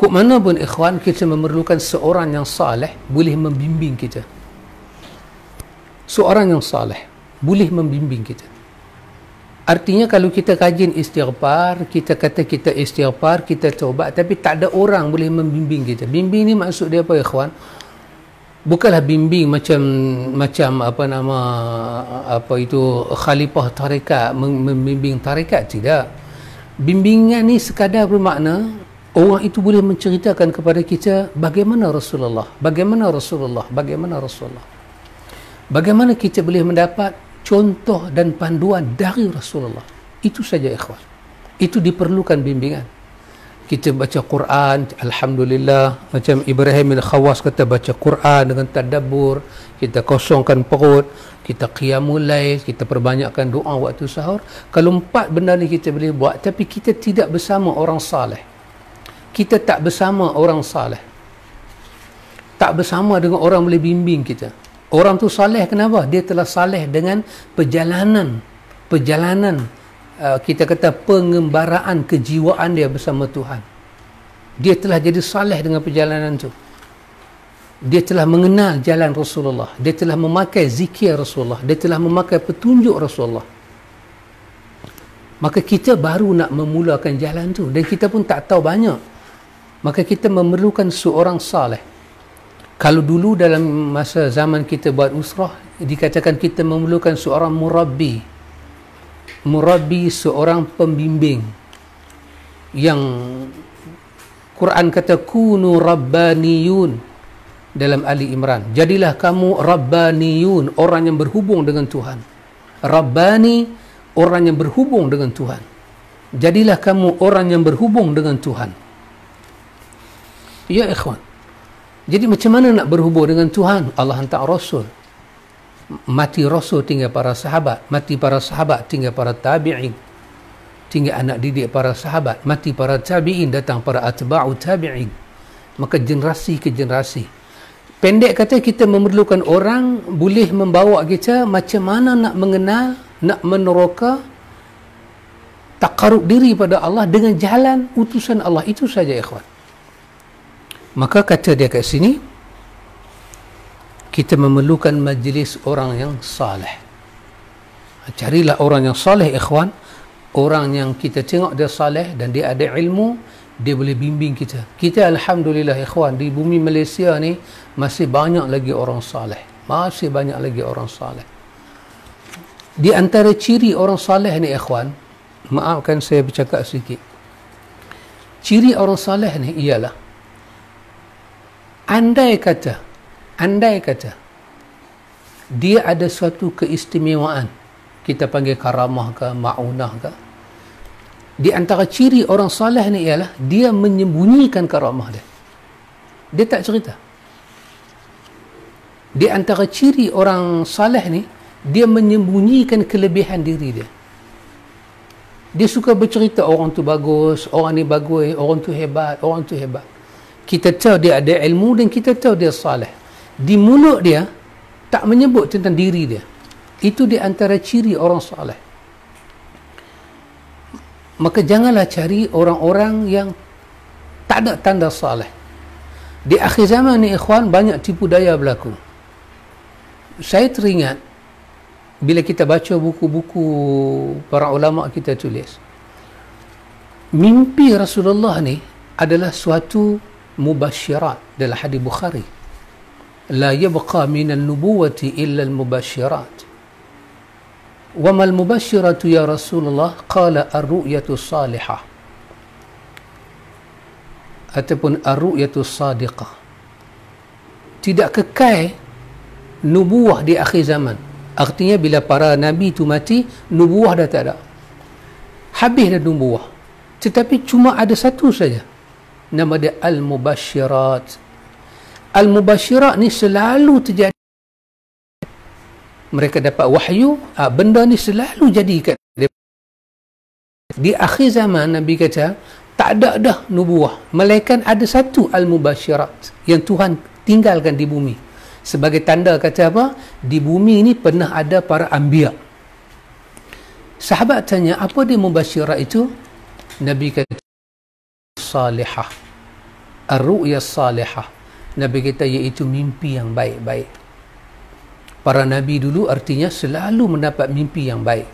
Speaker 1: Kok mana pun ikhwan kita memerlukan seorang yang saleh boleh membimbing kita. Seorang yang saleh boleh membimbing kita. Artinya kalau kita kajian istighfar, kita kata kita istighfar, kita taubat tapi tak ada orang boleh membimbing kita. Bimbing ni maksud dia apa ikhwan? Bukanlah bimbing macam macam apa nama apa itu khalifah tarekat membimbing tarekat tidak. Bimbingan ni sekadar bermakna orang itu boleh menceritakan kepada kita bagaimana Rasulullah, bagaimana Rasulullah, bagaimana Rasulullah. Bagaimana kita boleh mendapat contoh dan panduan dari Rasulullah. Itu saja ikhwan. Itu diperlukan bimbingan. Kita baca Quran, Alhamdulillah. Macam Ibrahim bin Khawas kata baca Quran dengan tadabbur. Kita kosongkan perut. Kita qiyamul lail. Kita perbanyakkan doa waktu sahur. Kalau empat benda ni kita boleh buat. Tapi kita tidak bersama orang saleh kita tak bersama orang saleh. Tak bersama dengan orang boleh bimbing kita. Orang tu saleh kenapa? Dia telah saleh dengan perjalanan. Perjalanan uh, kita kata pengembaraan kejiwaan dia bersama Tuhan. Dia telah jadi saleh dengan perjalanan tu. Dia telah mengenal jalan Rasulullah. Dia telah memakai zikir Rasulullah. Dia telah memakai petunjuk Rasulullah. Maka kita baru nak memulakan jalan tu. Dan kita pun tak tahu banyak maka kita memerlukan seorang saleh. Kalau dulu dalam masa zaman kita buat usrah dikatakan kita memerlukan seorang murabbi. Murabbi seorang pembimbing. Yang Quran kata kunu rabbaniyun dalam Ali Imran. Jadilah kamu rabbaniyun orang yang berhubung dengan Tuhan. Rabbani orang yang berhubung dengan Tuhan. Jadilah kamu orang yang berhubung dengan Tuhan Ya ikhwan. Jadi macam mana nak berhubung dengan Tuhan? Allah hantar Rasul. Mati Rasul tinggal para sahabat. Mati para sahabat tinggal para tabi'in. Tinggal anak didik para sahabat. Mati para tabi'in datang para atba'u tabi'in. Maka generasi ke generasi. Pendek kata kita memerlukan orang boleh membawa kita macam mana nak mengenal, nak meneroka, takaruk diri pada Allah dengan jalan utusan Allah. Itu saja ikhwan maka kata dia kat sini kita memerlukan majlis orang yang saleh carilah orang yang saleh ikhwan. Orang yang kita tengok dia saleh dan dia ada ilmu dia boleh bimbing kita. Kita alhamdulillah ikhwan di bumi Malaysia ni masih banyak lagi orang saleh masih banyak lagi orang saleh di antara ciri orang saleh ni ikhwan maafkan saya bercakap sedikit ciri orang saleh ni ialah andai kata andai kata dia ada suatu keistimewaan. Kita panggil karamah ke ma'unah ke. Di antara ciri orang salih ni ialah dia menyembunyikan karamah dia. Dia tak cerita. Di antara ciri orang salih ni dia menyembunyikan kelebihan diri dia. Dia suka bercerita orang tu bagus orang ni bagus orang tu hebat orang tu hebat kita tahu dia ada ilmu dan kita tahu dia salih. Di mulut dia tak menyebut tentang diri dia. Itu di antara ciri orang salih. Maka janganlah cari orang-orang yang tak ada tanda salih. Di akhir zaman ni ikhwan banyak tipu daya berlaku. Saya teringat bila kita baca buku-buku para ulama kita tulis mimpi Rasulullah ni adalah suatu dalam hadis Bukhari لا يبقى من النبوة إلا المبشرات وما المبشرة يا رسول الله قال الرؤية الصالحة ataupun ar-ru'yatu sadiqah tidak kekal nubuah di akhir zaman artinya bila para nabi itu mati nubuah dah tak ada habis dah nubuah tetapi cuma ada satu saja nama dia al-mubashirat. Al-mubashirat ni selalu terjadi. Mereka dapat wahyu ah, benda ni selalu jadi kat di akhir zaman Nabi kata tak ada dah nubuah melainkan ada satu al-mubashirat yang Tuhan tinggalkan di bumi. Sebagai tanda kata apa? Di bumi ini pernah ada para anbiya. Sahabat tanya apa dia mubashirat itu? Nabi kata salihah. Ar-ru'ya salihah. Nabi kata iaitu mimpi yang baik-baik. Para nabi dulu artinya selalu mendapat mimpi yang baik.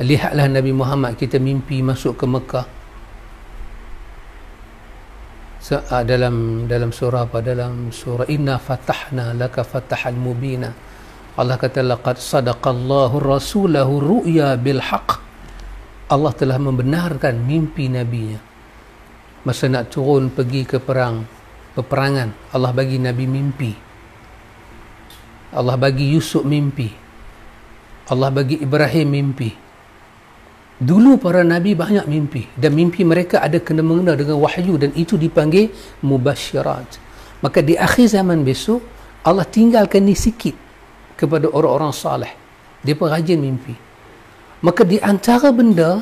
Speaker 1: Lihatlah Nabi Muhammad kita mimpi masuk ke Mekah. Ah, dalam dalam surah apa? Dalam surah inna fatahna laka fatahan mubina. Allah kata laqad sadaqallahu rasulahu ru'ya bil haqq. Allah telah membenarkan mimpi nabinya masa nak turun pergi ke perang peperangan Allah bagi nabi mimpi. Allah bagi Yusuf mimpi. Allah bagi Ibrahim mimpi. Dulu para nabi banyak mimpi dan mimpi mereka ada kena mengena dengan wahyu dan itu dipanggil mubasyirat. Maka di akhir zaman besok Allah tinggalkan ni sikit kepada orang-orang salih pun rajin mimpi. Maka di antara benda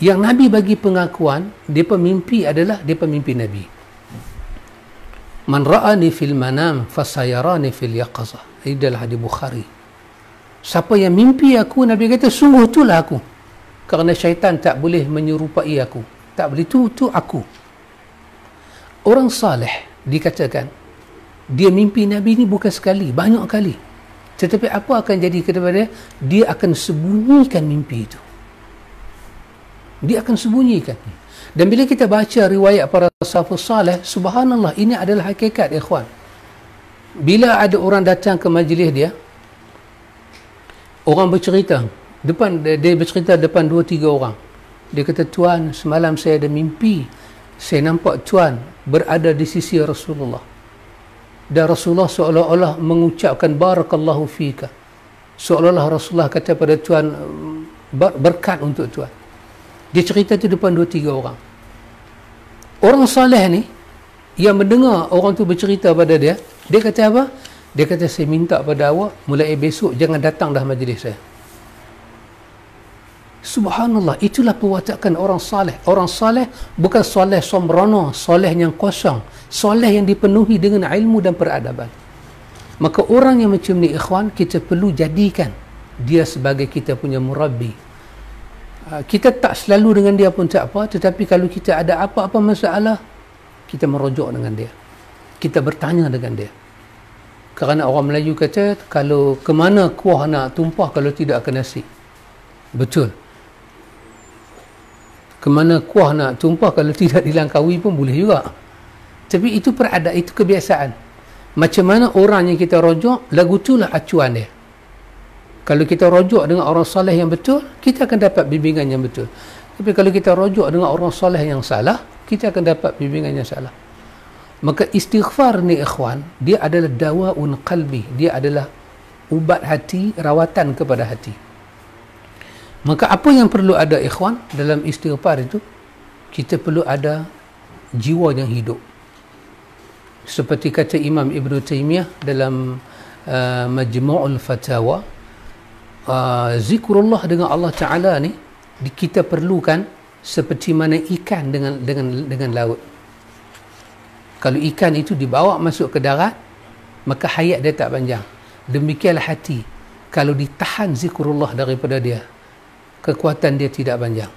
Speaker 1: yang Nabi bagi pengakuan dia pemimpi adalah dia pemimpi Nabi. Man ra'ani fil manam fasayarani fil yaqaza ini adalah hadis Bukhari. Siapa yang mimpi aku Nabi kata sungguh itulah aku. Kerana syaitan tak boleh menyerupai aku. Tak boleh tu tu aku. Orang salih dikatakan dia mimpi Nabi ni bukan sekali banyak kali. Tetapi apa akan jadi kepada dia? Dia akan sembunyikan mimpi itu dia akan sembunyikan. Dan bila kita baca riwayat para salafus salih subhanallah ini adalah hakikat ikhwan. Bila ada orang datang ke majlis dia orang bercerita. Depan dia bercerita depan dua tiga orang. Dia kata tuan semalam saya ada mimpi. Saya nampak tuan berada di sisi Rasulullah. Dan Rasulullah seolah-olah mengucapkan barakallahu fika. Seolah-olah Rasulullah kata pada tuan berkat untuk tuan dia cerita tu depan dua tiga orang orang saleh ni yang mendengar orang tu bercerita pada dia dia kata apa dia kata saya minta pada awak mulai besok jangan datang dah majlis saya Subhanallah, itulah perwatakan orang saleh. Orang saleh bukan soleh somrono, soleh yang kosong, soleh yang dipenuhi dengan ilmu dan peradaban. Maka orang yang macam ni ikhwan, kita perlu jadikan dia sebagai kita punya murabbi. Ah, kita tak selalu dengan dia pun tak apa, tetapi kalau kita ada apa-apa masalah, kita merujuk dengan dia. Kita bertanya dengan dia. Kerana orang Melayu kata, kalau ke mana kuah nak tumpah kalau tidak ke nasi. Betul ke mana kuah nak tumpah kalau tidak dilangkaui pun boleh juga tapi itu perada itu kebiasaan macam mana orang yang kita rojok lagu itulah acuan dia kalau kita rojok dengan orang saleh yang betul kita akan dapat bimbingan yang betul tapi kalau kita rojok dengan orang saleh yang salah kita akan dapat bimbingan yang salah maka istighfar ni ikhwan dia adalah dawaun qalbi dia adalah ubat hati rawatan kepada hati Maka apa yang perlu ada ikhwan dalam istighfar itu? Kita perlu ada jiwa yang hidup. Seperti kata Imam Ibn Taymiyah dalam uh, Majmu'ul Fatawa, uh, zikrullah dengan Allah Ta'ala ni kita perlukan seperti mana ikan dengan dengan dengan laut. Kalau ikan itu dibawa masuk ke darat, maka hayat dia tak panjang. Demikianlah hati. Kalau ditahan zikrullah daripada dia, kekuatan dia tidak panjang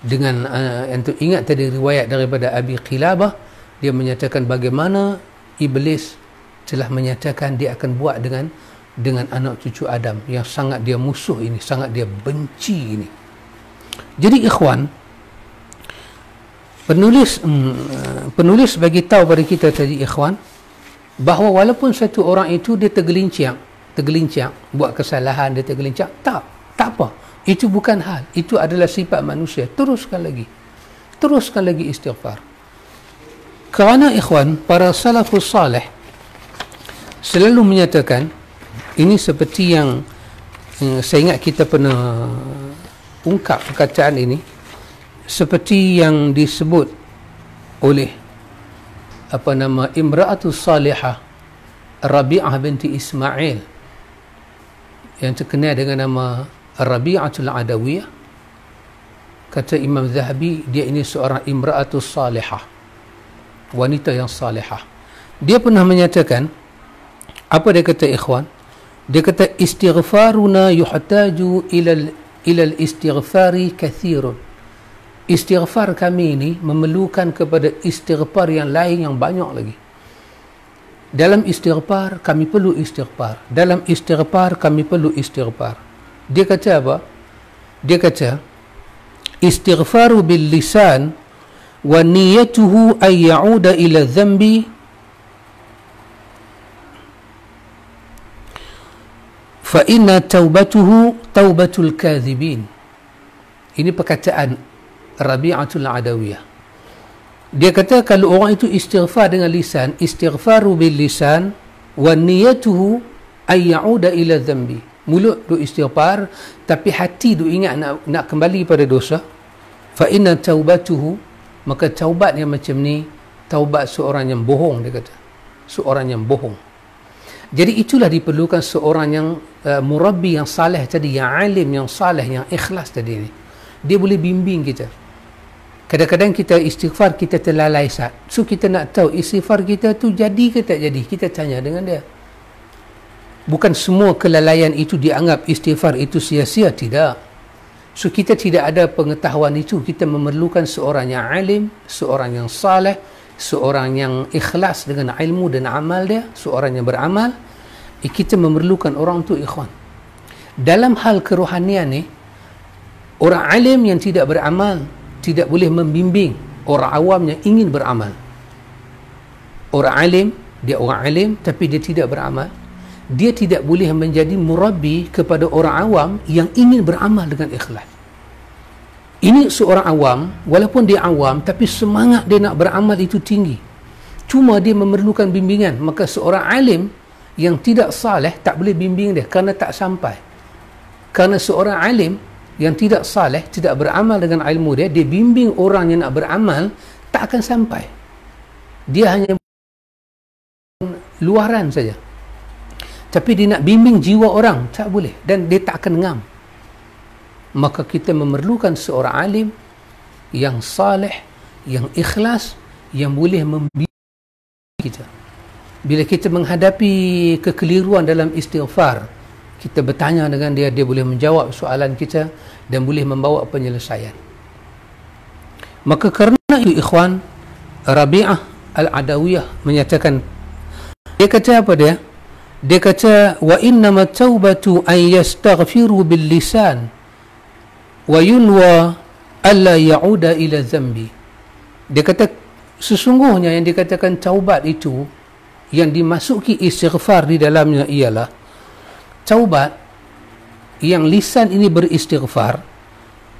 Speaker 1: dengan uh, yang tu ingat tadi riwayat daripada Abi Qilabah dia menyatakan bagaimana iblis telah menyatakan dia akan buat dengan dengan anak cucu Adam yang sangat dia musuh ini sangat dia benci ini. Jadi ikhwan penulis um, penulis bagi tahu pada kita tadi ikhwan bahawa walaupun satu orang itu dia tergelincang tergelincang buat kesalahan dia tergelincang tak tak apa. Itu bukan hal. Itu adalah sifat manusia. Teruskan lagi. Teruskan lagi istighfar. Kerana ikhwan para salafus salih selalu menyatakan ini seperti yang eh, saya ingat kita pernah ungkap perkataan ini. Seperti yang disebut oleh apa nama imra'atul salihah Rabi'ah binti Ismail yang terkenal dengan nama Rabi'atul Adawiyah. Kata Imam Zahabi dia ini seorang imra'atul salihah wanita yang salihah. Dia pernah menyatakan apa dia kata ikhwan dia kata istighfaruna yuhtaju ila ila istighfari kathirun. Istighfar kami ini memerlukan kepada istighfar yang lain yang banyak lagi. Dalam istighfar kami perlu istighfar. Dalam istighfar kami perlu istighfar. Dia kata apa? Dia kata istighfaru bil lisan wa niyatuhu ay ya'uda ila dhanbi fa inna taubatuhu taubatul kadhibin ini perkataan Rabi'atul Adawiyah. Dia kata kalau orang itu istighfar dengan lisan, istighfaru bil lisan wa niyatuhu ay ya'uda ila dhanbi. Mulut tu istighfar tapi hati tu ingat nak nak kembali pada dosa. Fa inna taubatuhu maka taubat yang macam ni taubat seorang yang bohong dia kata. Seorang yang bohong. Jadi itulah diperlukan seorang yang uh, murabbi yang saleh tadi, yang alim, yang saleh, yang ikhlas tadi ni. Dia boleh bimbing kita. Kadang-kadang kita istighfar kita terlalai sat so kita nak tahu istighfar kita tu jadi ke tak jadi? Kita tanya dengan dia. Bukan semua kelalaian itu dianggap istighfar itu sia-sia tidak. So kita tidak ada pengetahuan itu. Kita memerlukan seorang yang alim seorang yang saleh seorang yang ikhlas dengan ilmu dan amal dia seorang yang beramal eh, kita memerlukan orang tu ikhwan. Dalam hal kerohanian ni orang alim yang tidak beramal tidak boleh membimbing orang awam yang ingin beramal. Orang alim dia orang alim tapi dia tidak beramal. Dia tidak boleh menjadi murabi kepada orang awam yang ingin beramal dengan ikhlas. Ini seorang awam walaupun dia awam tapi semangat dia nak beramal itu tinggi. Cuma dia memerlukan bimbingan maka seorang alim yang tidak saleh tak boleh bimbing dia kerana tak sampai kerana seorang alim yang tidak saleh, tidak beramal dengan ilmu dia, dia bimbing orang yang nak beramal, tak akan sampai. Dia hanya luaran saja. Tapi dia nak bimbing jiwa orang, tak boleh. Dan dia tak akan ngam. Maka kita memerlukan seorang alim yang saleh, yang ikhlas, yang boleh membimbing kita. Bila kita menghadapi kekeliruan dalam istighfar, kita bertanya dengan dia, dia boleh menjawab soalan kita, dan boleh membawa penyelesaian. Maka kerana itu ikhwan Rabi'ah Al-Adawiyah menyatakan dia kata apa dia? Dia kata wa innama taubatu an yastaghfiru bil lisan wa yunwa alla ya'uda ila zambi. Dia kata sesungguhnya yang dikatakan taubat itu yang dimasuki istighfar di dalamnya ialah taubat. Yang lisan ini beristighfar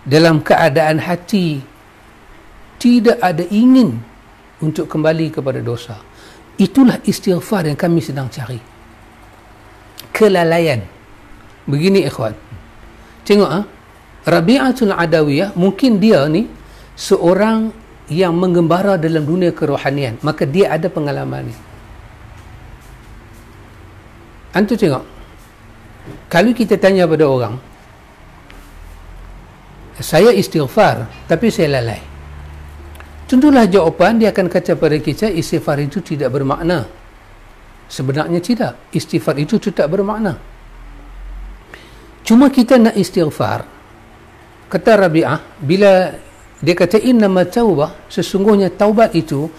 Speaker 1: dalam keadaan hati tidak ada ingin untuk kembali kepada dosa. Itulah istighfar yang kami sedang cari. Kelalaian. Begini ikhwan. Tengok ah. Rabi'atul Adawiyah mungkin dia ni seorang yang menggembara dalam dunia kerohanian. Maka dia ada pengalaman ni antu tengok. Kalau kita tanya pada orang saya istighfar tapi saya lalai. Tentulah jawapan dia akan kata pada kita istighfar itu tidak bermakna. Sebenarnya tidak. Istighfar itu tidak bermakna. Cuma kita nak istighfar kata Rabi'ah bila dia kata innama taubah sesungguhnya taubat itu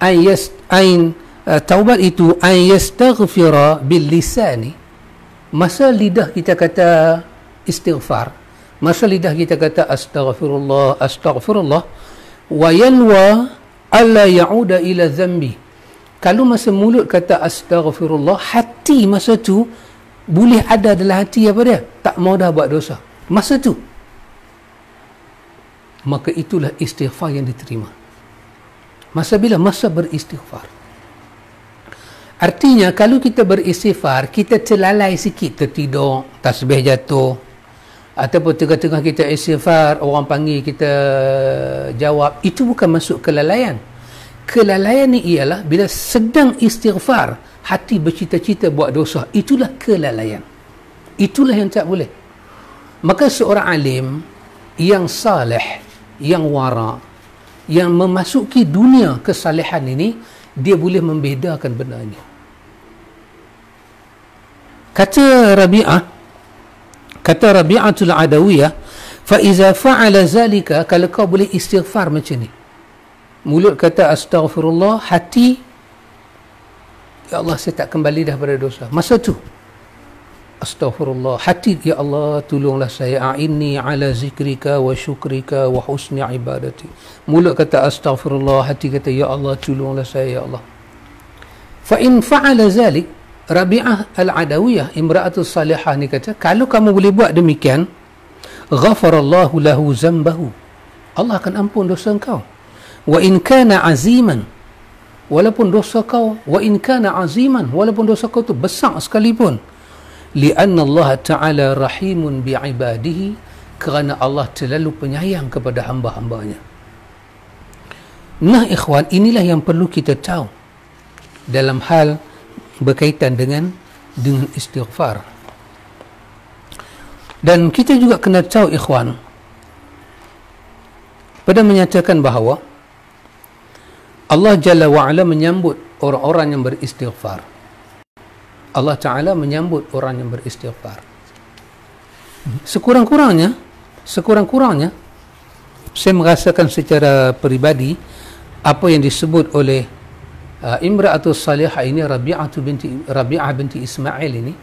Speaker 1: ayas ain uh, taubat itu ayastaghfira bil lisani. Masa lidah kita kata istighfar. Masa lidah kita kata astaghfirullah astaghfirullah. Wa yanwa alla ya'uda ila dhanbi. Kalau masa mulut kata astaghfirullah hati masa tu boleh ada dalam hati apa dia? Tak mau dah buat dosa. Masa tu. Maka itulah istighfar yang diterima. Masa bila? Masa beristighfar artinya kalau kita beristighfar kita terlalai sikit tertidur tasbih jatuh ataupun tengah-tengah kita istighfar orang panggil kita jawab itu bukan masuk kelalaian. Kelalaian ni ialah bila sedang istighfar hati bercita-cita buat dosa itulah kelalaian. Itulah yang tak boleh. Maka seorang alim yang saleh yang wara yang memasuki dunia kesalehan ini dia boleh membedakan benda ini kata Rabi'ah kata Rabi'atul Adawiyah fa iza fa'ala zalika kalau kau boleh istighfar macam ni. Mulut kata astaghfirullah hati ya Allah saya tak kembali dah pada dosa. Masa tu astaghfirullah hati ya Allah tolonglah saya a'inni ala zikrika wa syukrika wa husni ibadati. Mulut kata astaghfirullah hati kata ya Allah tolonglah saya ya Allah. Fa in fa'ala zalik Rabi'ah al-Adawiyah imra'atu salihah ni kata kalau kamu boleh buat demikian ghafarallahu lahu zambahu. Allah akan ampun dosa engkau. Wa in kana aziman walaupun dosa kau wa in kana aziman walaupun dosa kau tu besar sekalipun. Lianna Allah taala rahimun bi ibadihi kerana Allah terlalu penyayang kepada hamba-hambanya. Nah ikhwan inilah yang perlu kita tahu dalam hal berkaitan dengan dengan istighfar dan kita juga kena tahu ikhwan pada menyatakan bahawa Allah Jalla wa'ala menyambut orang-orang yang beristighfar. Allah Ta'ala menyambut orang yang beristighfar. Sekurang-kurangnya, sekurang-kurangnya, saya merasakan secara peribadi apa yang disebut oleh uh, Imra'atul Salihah ini, Rabi'ah binti, Rabi'ah binti Ismail ini,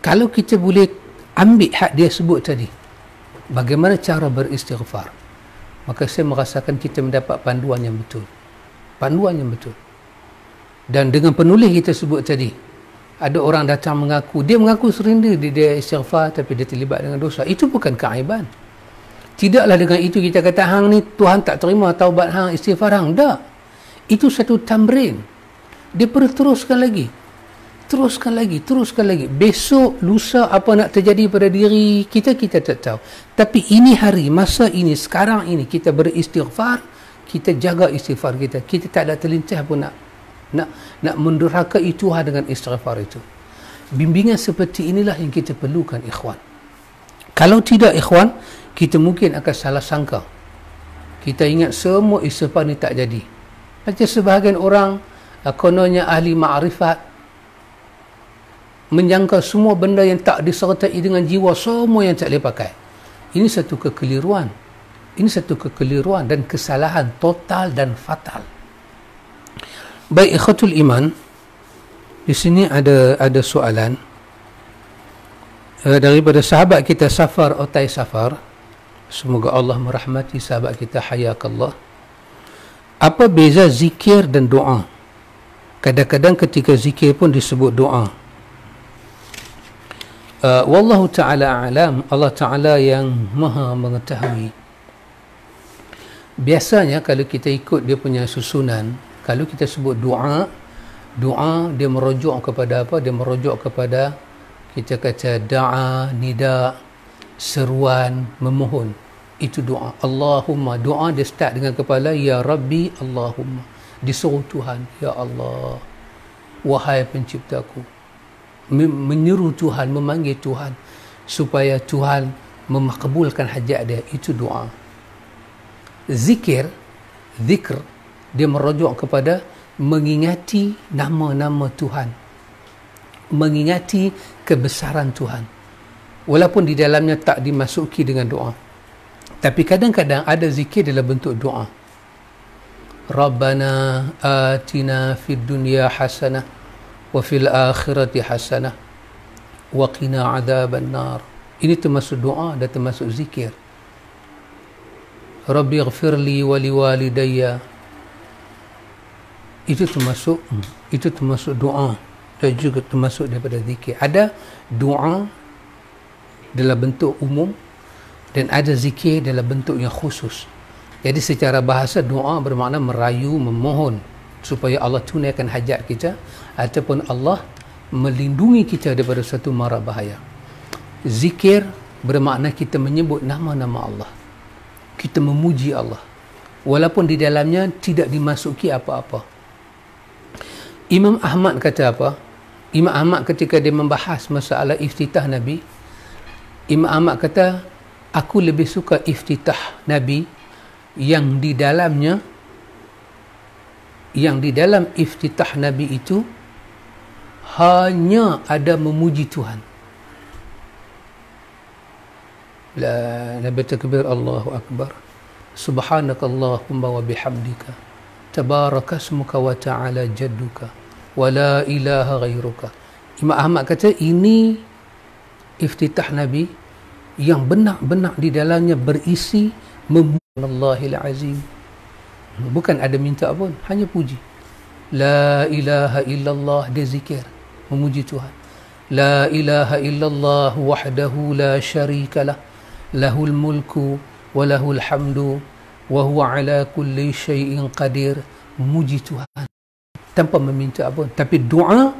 Speaker 1: kalau kita boleh ambil hak dia sebut tadi, bagaimana cara beristighfar? maka saya merasakan kita mendapat panduan yang betul. Panduan yang betul. Dan dengan penulis kita sebut tadi ada orang datang mengaku dia mengaku serindu dia, istighfar tapi dia terlibat dengan dosa. Itu bukan keaiban tidaklah dengan itu kita kata hang ni Tuhan tak terima taubat hang istighfar hang tak itu satu tamrin dia perlu teruskan lagi teruskan lagi, teruskan lagi. Besok, lusa apa nak terjadi pada diri kita, kita tak tahu. Tapi ini hari, masa ini, sekarang ini, kita beristighfar, kita jaga istighfar kita. Kita tak ada terlincah pun nak nak nak mendurhakai Tuhan dengan istighfar itu. Bimbingan seperti inilah yang kita perlukan, ikhwan. Kalau tidak, ikhwan, kita mungkin akan salah sangka. Kita ingat semua istighfar ni tak jadi. Macam sebahagian orang, kononnya ahli ma'rifat, menyangka semua benda yang tak disertai dengan jiwa semua yang tak boleh pakai ini satu kekeliruan ini satu kekeliruan dan kesalahan total dan fatal baik ikhwatul iman di sini ada ada soalan uh, daripada sahabat kita Safar Otai Safar semoga Allah merahmati sahabat kita hayakallah. Apa beza zikir dan doa? Kadang-kadang ketika zikir pun disebut doa. Uh, wallahu taala alam. Allah taala yang maha mengetahui. Biasanya kalau kita ikut dia punya susunan kalau kita sebut doa doa dia merujuk kepada apa? Dia merujuk kepada kita kata da'a nida seruan memohon itu doa Allahumma doa dia start dengan kepala ya rabbi Allahumma disuruh Tuhan ya Allah wahai penciptaku menyeru Tuhan, memanggil Tuhan supaya Tuhan memakbulkan hajat dia. Itu doa. Zikir, zikr, dia merujuk kepada mengingati nama-nama Tuhan. Mengingati kebesaran Tuhan walaupun di dalamnya tak dimasuki dengan doa. Tapi kadang-kadang ada zikir dalam bentuk doa. Rabbana atina fid dunya hasanah wa fil akhirati hasanah wa qina adzaban nar. Ini termasuk doa dan termasuk zikir. Rabbi ighfirli wa liwalidayya. Itu termasuk itu termasuk doa dan juga termasuk daripada zikir. Ada doa dalam bentuk umum dan ada zikir dalam bentuk yang khusus. Jadi secara bahasa doa bermakna merayu memohon supaya Allah tunaikan hajat kita ataupun Allah melindungi kita daripada satu mara bahaya. Zikir bermakna kita menyebut nama-nama Allah. Kita memuji Allah. Walaupun di dalamnya tidak dimasuki apa-apa. Imam Ahmad kata apa? Imam Ahmad ketika dia membahas masalah iftitah Nabi Imam Ahmad kata aku lebih suka iftitah Nabi yang di dalamnya yang di dalam iftitah Nabi itu hanya ada memuji Tuhan. La Nabi takbir Allahu Akbar. Subhanakallahumma wa bihamdika. Tabarakasmuka wa ta'ala jadduka. Wala ilaha ghairuka Imam Ahmad kata ini iftitah Nabi yang benar-benar di dalamnya berisi Allahil azim bukan ada minta pun hanya puji. La ilaha illallah dia zikir memuji Tuhan. La ilaha illallah wahdahu la syarika lah. Lahul mulku wa lahul hamdu wa huwa ala kulli syai'in qadir. Memuji Tuhan. Tanpa meminta apa tapi doa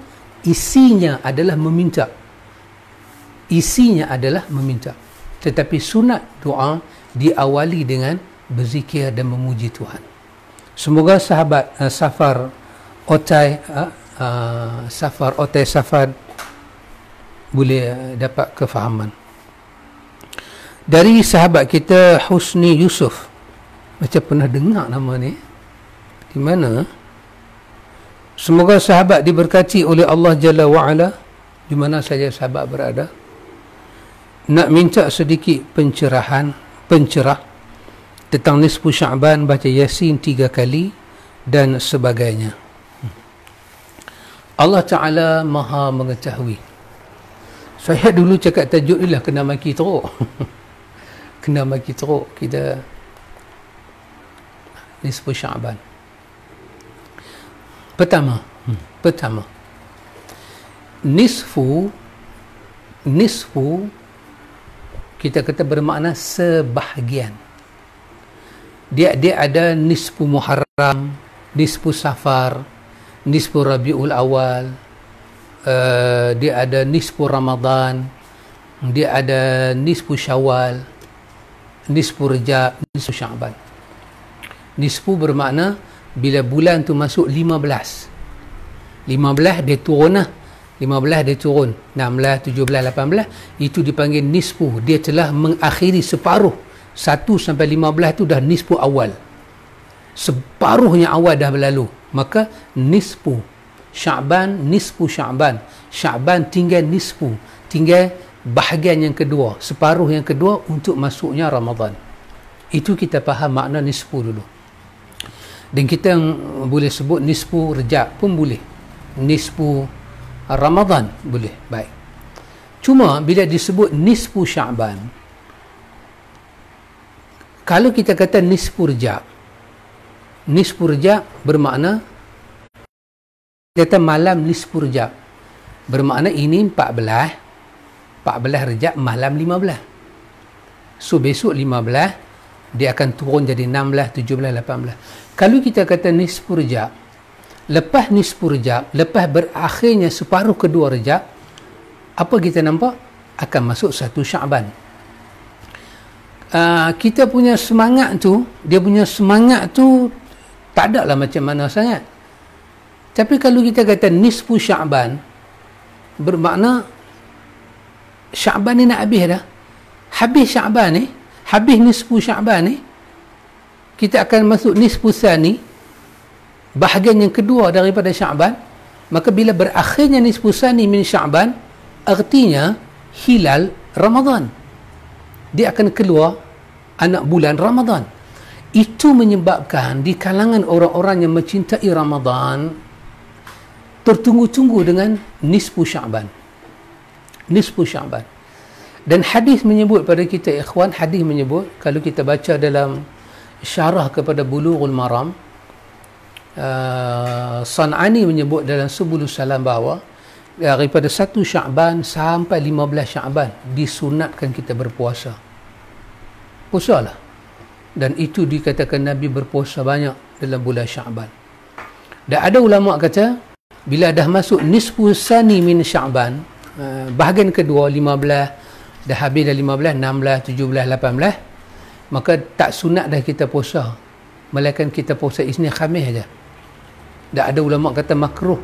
Speaker 1: isinya adalah meminta. Isinya adalah meminta tetapi sunat doa diawali dengan berzikir dan memuji Tuhan. Semoga sahabat uh, safar otai uh, uh, safar otai safar boleh dapat kefahaman. Dari sahabat kita Husni Yusuf macam pernah dengar nama ni. Di mana? Semoga sahabat diberkati oleh Allah Jalla wa'ala. Di mana saja sahabat berada. Nak minta sedikit pencerahan, pencerah tentang nisfu Sya'ban baca Yasin tiga kali dan sebagainya. Allah Ta'ala maha mengetahui. Saya dulu cakap tajuk ni lah kena maki teruk. kena maki teruk kita nisfu Sya'ban. Pertama, hmm. pertama. Nisfu nisfu kita kata bermakna sebahagian. Dia dia ada nisfu Muharram, nisfu Safar, nisfu Rabiul Awal, uh, dia ada nisfu Ramadan, dia ada nisfu Syawal, nisfu Rejab, nisfu Sya'ban. Nisfu bermakna bila bulan tu masuk 15 15 dia turun lah 15 dia turun 16, 17, 18 itu dipanggil nisfu. Dia telah mengakhiri separuh. 1 sampai 15 tu dah nisfu awal. Separuhnya awal dah berlalu. Maka nisfu. Sya'ban nisfu Sya'ban. Sya'ban tinggal nisfu. Tinggal bahagian yang kedua. Separuh yang kedua untuk masuknya Ramadan. Itu kita faham makna nisfu dulu. Dan kita boleh sebut nisfu rejab pun boleh. Nisfu Ramadan boleh baik. Cuma bila disebut nisfu Sya'ban kalau kita kata nisfu rejab nisfu rejab bermakna kata malam nisfu rejab bermakna ini 14 14 rejab malam 15 so besok 15 dia akan turun jadi 16, 17, 18 kalau kita kata nisfu rejab lepas nisfu rejab lepas berakhirnya separuh kedua rejab apa kita nampak? Akan masuk satu sya'ban. Uh, kita punya semangat tu dia punya semangat tu tak ada lah macam mana sangat. Tapi kalau kita kata nisfu sya'ban bermakna sya'ban ni nak habis dah. Habis sya'ban ni habis nisfu sya'ban ni kita akan masuk nisfu sani bahagian yang kedua daripada Sya'ban maka bila berakhirnya nisfu sani min Sya'ban artinya hilal Ramadan. Dia akan keluar anak bulan Ramadan. Itu menyebabkan di kalangan orang-orang yang mencintai Ramadan tertunggu-tunggu dengan nisfu Sya'ban nisfu Sya'ban dan hadis menyebut pada kita ikhwan hadis menyebut kalau kita baca dalam syarah kepada bulughul maram uh, San'ani menyebut dalam Subul Salam bahawa daripada 1 Syaban sampai 15 Syaban disunatkan kita berpuasa. Puasalah. Dan itu dikatakan Nabi berpuasa banyak dalam bulan Syaban. Dan ada ulama kata bila dah masuk nisfu sani min Syaban, uh, bahagian kedua 15 dah habis dah 15, 16, 17, 18, maka tak sunat dah kita puasa. Melainkan kita puasa Isnin Khamis saja. Tak ada ulama kata makruh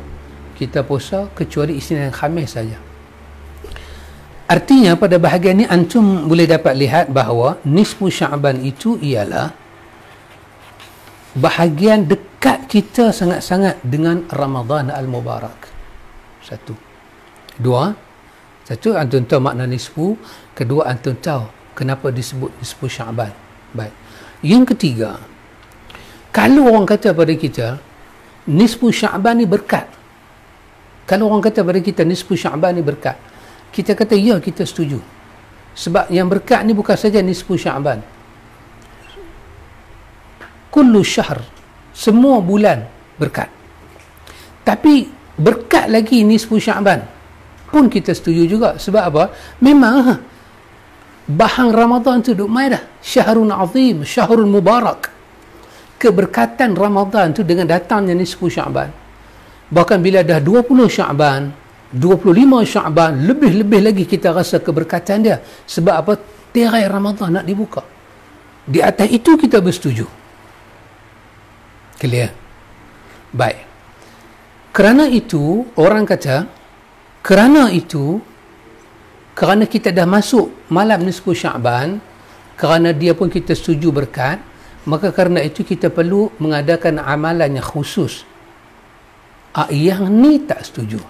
Speaker 1: kita puasa kecuali Isnin dan Khamis saja. Artinya pada bahagian ini antum boleh dapat lihat bahawa nisfu Syaban itu ialah bahagian dekat kita sangat-sangat dengan Ramadan Al-Mubarak. Satu. Dua. Satu, antum tahu makna nisfu. Kedua, antum tahu kenapa disebut nisfu Syaban. Baik. Yang ketiga, kalau orang kata pada kita, nisfu Syaban ni berkat. Kalau orang kata pada kita nisfu Syaban ni berkat, kita kata ya kita setuju. Sebab yang berkat ni bukan saja nisfu Syaban. Kullu syahr semua bulan berkat. Tapi berkat lagi nisfu Syaban pun kita setuju juga sebab apa? Memang ha, bahang Ramadan tu duk mai dah. Syahrun azim, syahrun mubarak. Keberkatan Ramadan tu dengan datangnya nisfu Syaban bahkan bila dah 20 Syaban 25 Syaban lebih-lebih lagi kita rasa keberkatan dia. Sebab apa? Tirai Ramadan nak dibuka. Di atas itu kita bersetuju. Clear? Baik. Kerana itu orang kata kerana itu kerana kita dah masuk malam nisfu Syaban kerana dia pun kita setuju berkat maka kerana itu kita perlu mengadakan amalan yang khusus Ah, yang ni tak setuju.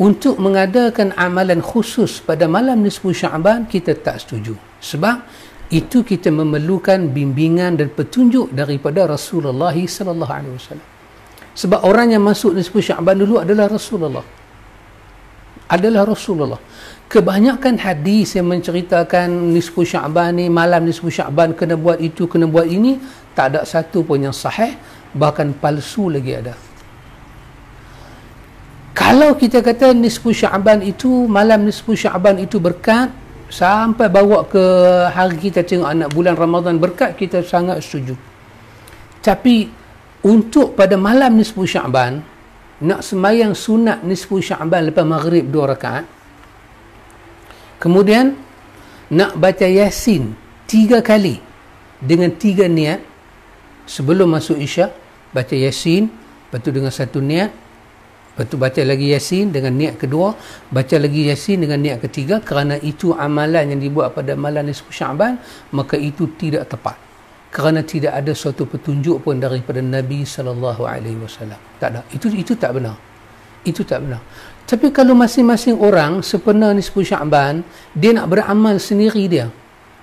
Speaker 1: Untuk mengadakan amalan khusus pada malam nisfu Syaban kita tak setuju. Sebab itu kita memerlukan bimbingan dan petunjuk daripada Rasulullah sallallahu alaihi wasallam. Sebab orang yang masuk nisfu Syaban dulu adalah Rasulullah. Adalah Rasulullah. Kebanyakan hadis yang menceritakan nisfu Syaban ni malam nisfu Syaban kena buat itu kena buat ini tak ada satu pun yang sahih bahkan palsu lagi ada kalau kita kata nisfu sya'ban itu malam nisfu sya'ban itu berkat sampai bawa ke hari kita tengok anak bulan Ramadan berkat kita sangat setuju tapi untuk pada malam nisfu sya'ban nak semayang sunat nisfu sya'ban lepas maghrib dua rakaat. Kemudian nak baca yasin tiga kali dengan tiga niat sebelum masuk isyak baca yasin lepas dengan satu niat lepas baca lagi yasin dengan niat kedua baca lagi yasin dengan niat ketiga kerana itu amalan yang dibuat pada malam nisfu sya'ban maka itu tidak tepat kerana tidak ada suatu petunjuk pun daripada Nabi sallallahu alaihi wasallam. Tak ada. Itu itu tak benar. Itu tak benar. Tapi kalau masing-masing orang sepenuh nisfu sya'ban dia nak beramal sendiri dia.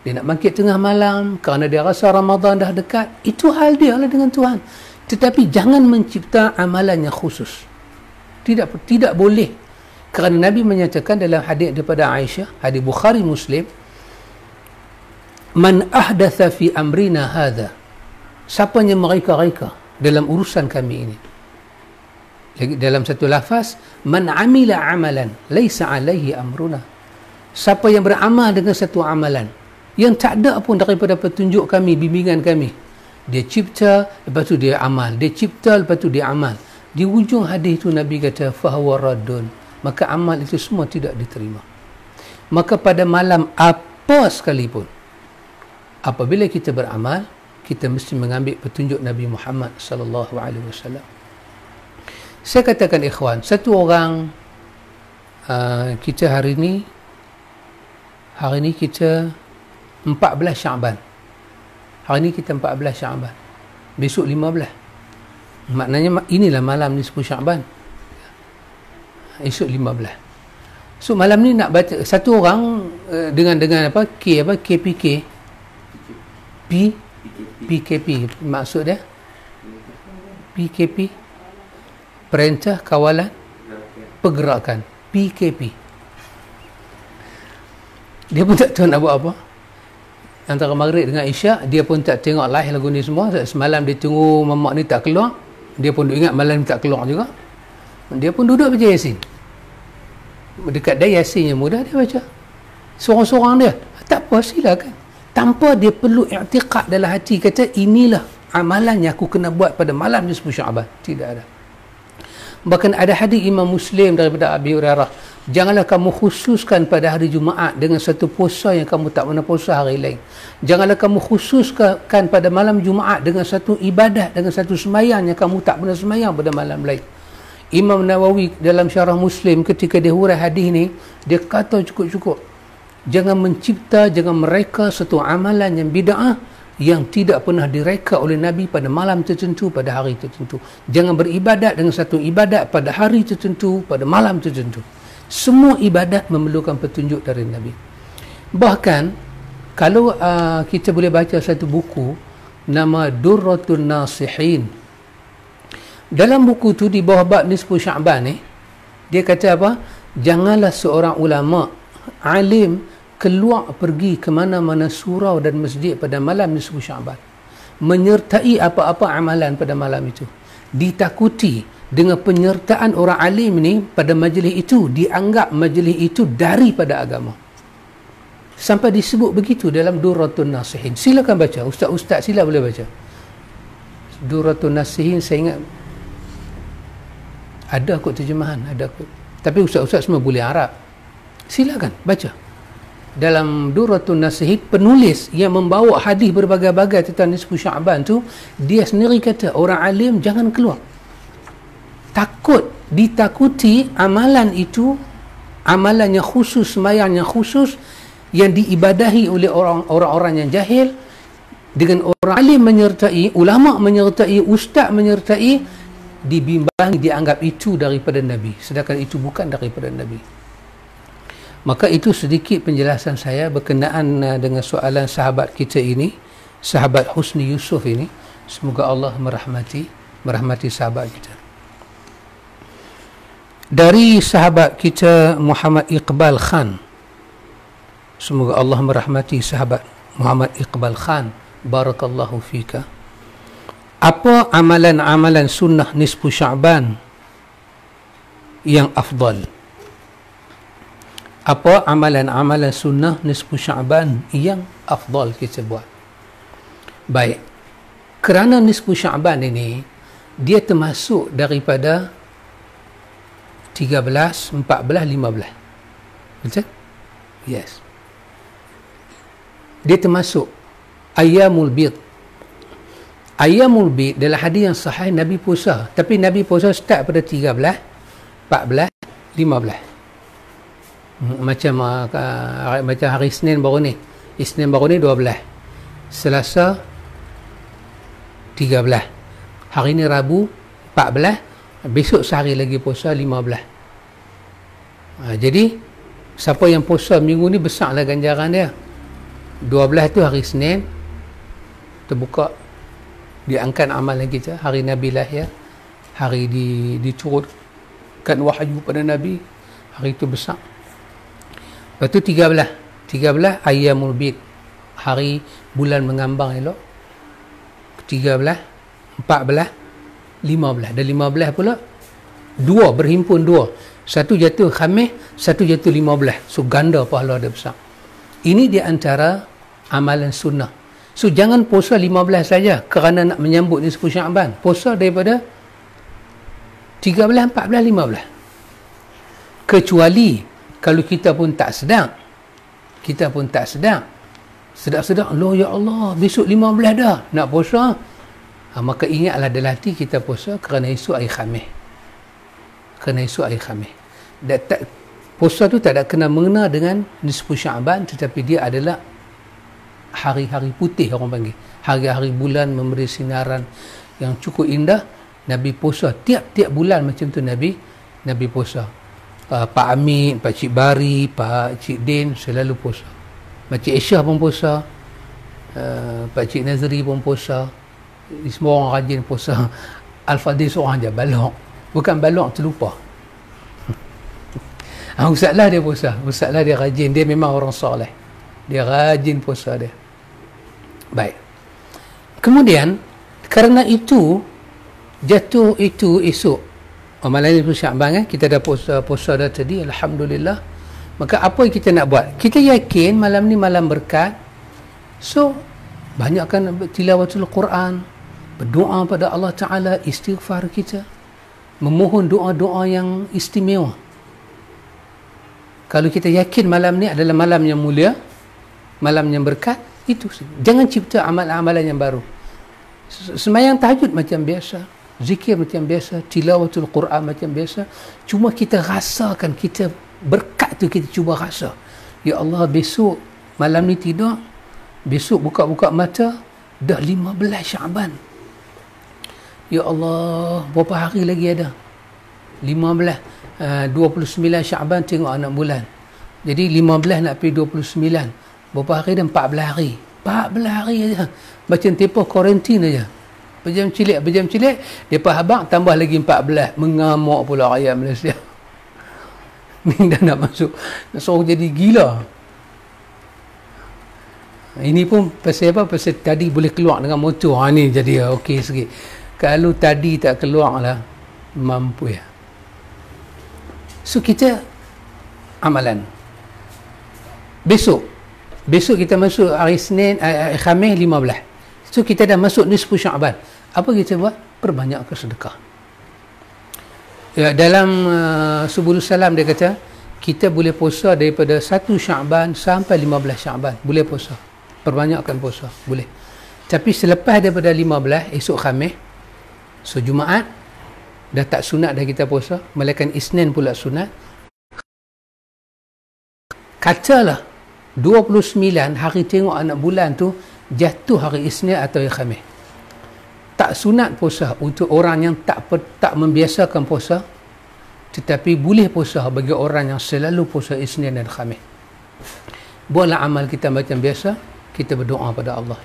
Speaker 1: Dia nak bangkit tengah malam kerana dia rasa Ramadan dah dekat. Itu hal dia lah dengan Tuhan. Tetapi jangan mencipta amalan yang khusus. Tidak tidak boleh. Kerana Nabi menyatakan dalam hadis daripada Aisyah hadis Bukhari Muslim man ahdatha fi amrina hadha. Siapa yang mereka-reka dalam urusan kami ini. Lagi dalam satu lafaz man amila amalan laisa alaihi amruna. Siapa yang beramal dengan satu amalan yang tak ada pun daripada petunjuk kami bimbingan kami dia cipta lepas tu dia amal. Dia cipta lepas tu dia amal. Di ujung hadis itu Nabi kata fahawa radun maka amal itu semua tidak diterima. Maka pada malam apa sekalipun apabila kita beramal kita mesti mengambil petunjuk Nabi Muhammad sallallahu alaihi wasallam saya katakan ikhwan satu orang uh, kita hari ini hari ini kita 14 Syaban Hari ni kita 14 Syaban. Besok 15. Maknanya inilah malam ni 10 Syaban. Esok 15. So malam ni nak baca satu orang uh, dengan dengan apa K apa KPK P PKP maksud dia? PKP Perintah Kawalan Pergerakan. PKP dia pun tak tahu nak buat apa. Antara maghrib dengan isyak dia pun tak tengok live lagu ni semua. Semalam dia tunggu mamak ni tak keluar. Dia pun ingat malam ni tak keluar juga. Dia pun duduk baca yasin. Dekat dia yasin yang mudah dia baca. Seorang-seorang dia. Tak apa silakan tanpa dia perlu i'tiqad dalam hati kata inilah amalan yang aku kena buat pada malam ni 10 Syaban tidak ada bahkan ada hadis Imam Muslim daripada Abi Hurairah Janganlah kamu khususkan pada hari Jumaat dengan satu puasa yang kamu tak pernah puasa hari lain. Janganlah kamu khususkan pada malam Jumaat dengan satu ibadat, dengan satu semayang yang kamu tak pernah semayang pada malam lain. Imam Nawawi dalam syarah Muslim ketika dia hurai hadis ni, dia kata cukup-cukup. Jangan mencipta, jangan mereka satu amalan yang bida'ah yang tidak pernah direka oleh Nabi pada malam tertentu, pada hari tertentu. Jangan beribadat dengan satu ibadat pada hari tertentu, pada malam tertentu. Semua ibadat memerlukan petunjuk dari Nabi. Bahkan kalau uh, kita boleh baca satu buku nama Durratun Nasihin. Dalam buku tu di bawah bab nisfu Sya'ban ni dia kata apa? Janganlah seorang ulama alim keluar pergi ke mana-mana surau dan masjid pada malam nisfu Sya'ban. Menyertai apa-apa amalan pada malam itu. Ditakuti dengan penyertaan orang alim ni pada majlis itu dianggap majlis itu daripada agama. Sampai disebut begitu dalam Duratun Nasihin. Silakan baca. Ustaz-ustaz sila boleh baca. Duratun Nasihin saya ingat ada kot terjemahan ada kot tapi ustaz-ustaz semua boleh Arab. Silakan baca dalam Duratun Nasihin penulis yang membawa hadis berbagai-bagai tentang Nisfu Sya'ban tu dia sendiri kata orang alim jangan keluar. Takut ditakuti amalan itu amalan yang khusus sembahyang yang khusus yang diibadahi oleh orang orang yang jahil dengan orang alim menyertai ulama menyertai ustaz menyertai dibimbangi dianggap itu daripada nabi. Sedangkan itu bukan daripada nabi maka itu sedikit penjelasan saya berkenaan uh, dengan soalan sahabat kita ini sahabat Husni Yusuf ini. Semoga Allah merahmati merahmati sahabat kita. Dari sahabat kita Muhammad Iqbal Khan. Semoga Allah merahmati sahabat Muhammad Iqbal Khan. Barakallahu fika. Apa amalan-amalan sunnah nisfu sya'ban yang afdal apa amalan-amalan sunnah nisfu sya'ban yang afdal kita buat baik kerana nisfu sya'ban ini dia termasuk daripada 13, 14, 15. Betul? Yes. Dia termasuk ayamul bid. Ayamul bid dalam hadis yang sahih Nabi puasa. Tapi Nabi puasa start pada 13, 14, 15. Macam uh, macam hari Senin baru ni. Isnin baru ni 12. Selasa 13. Hari ni Rabu 14 besok sehari lagi puasa 15 ha, jadi siapa yang puasa minggu ni besarlah ganjaran dia 12 tu hari Senin terbuka diangkat amalan kita hari Nabi lahir hari di, diturutkan wahyu pada Nabi hari itu besar lepas tu 13 13 ayamul bid. Hari bulan mengambang elok. 13 14 15 dan 15 pula dua berhimpun dua. Satu jatuh khamis satu jatuh 15 so ganda pahala dia besar. Ini di antara amalan sunnah. So jangan puasa 15 saja kerana nak menyambut nisfu sya'ban puasa daripada 13 14 15 kecuali kalau kita pun tak sedang kita pun tak sedang. Sedang-sedang Allah ya Allah besok 15 dah nak puasa. Ha, maka ingatlah dalam kita puasa kerana esok hari khamis. Kerana esok hari khamis. Dan tak, puasa tu tak ada kena mengena dengan nisfu sya'ban tetapi dia adalah hari-hari putih orang panggil. Hari-hari bulan memberi sinaran yang cukup indah. Nabi puasa tiap-tiap bulan macam tu Nabi Nabi puasa uh, Pak Amit, Pak Cik Bari, Pak Cik Din selalu puasa. Pak Cik Aisyah pun puasa. Uh, Pak Cik Nazri pun puasa. Semua orang rajin puasa. Al-Fadhil seorang je balok. Bukan balok terlupa. Ha, Ustaz lah dia puasa. Ustaz lah dia rajin. Dia memang orang soleh. Dia rajin puasa dia. Baik. Kemudian kerana itu jatuh itu esok amalan itu Syaban eh? kita dah puasa, puasa dah tadi Alhamdulillah. Maka apa yang kita nak buat? Kita yakin malam ni malam berkat. So banyakkan tilawatul Quran berdoa pada Allah Ta'ala istighfar kita. Memohon doa-doa yang istimewa. Kalau kita yakin malam ni adalah malam yang mulia malam yang berkat itu jangan cipta amalan-amalan yang baru. Semayang tahajud macam biasa zikir macam biasa tilawatul Quran macam biasa. Cuma kita rasakan kita berkat tu kita cuba rasa. Ya Allah besok malam ni tidur besok buka-buka mata dah 15 Syaban. Ya Allah berapa hari lagi ada? 15 uh, 29 Syaban tengok anak bulan. Jadi 15 nak pergi 29 berapa hari dah 14 hari. 14 hari aja macam tempoh kuarantin aja Berjam cilik, berjam cilik. Lepas habang tambah lagi 14. Mengamuk pula rakyat Malaysia. Ni dah nak masuk. Nak suruh jadi gila. Ini pun pasal apa? Pasal tadi boleh keluar dengan motor. Ha, ni jadi ah, okey sikit. Kalau tadi tak keluar lah. Mampu ya. So kita amalan. Besok. Besok kita masuk hari Senin, eh, Khamis 15. So kita dah masuk nisfu Syaban. Apa kita buat? Perbanyak kesedekah. Ya, dalam uh, Subul Salam dia kata, kita boleh puasa daripada 1 Syaban sampai 15 Syaban. Boleh puasa. Perbanyakkan puasa. Boleh. Tapi selepas daripada 15, esok Khamis, so Jumaat, dah tak sunat dah kita puasa. Melainkan Isnin pula sunat. Katalah, 29 hari tengok anak bulan tu, jatuh hari Isnin atau hari Khamis. Tak sunat puasa untuk orang yang tak tak membiasakan puasa tetapi boleh puasa bagi orang yang selalu puasa Isnin dan Khamis. Buatlah amal kita macam biasa, kita berdoa pada Allah.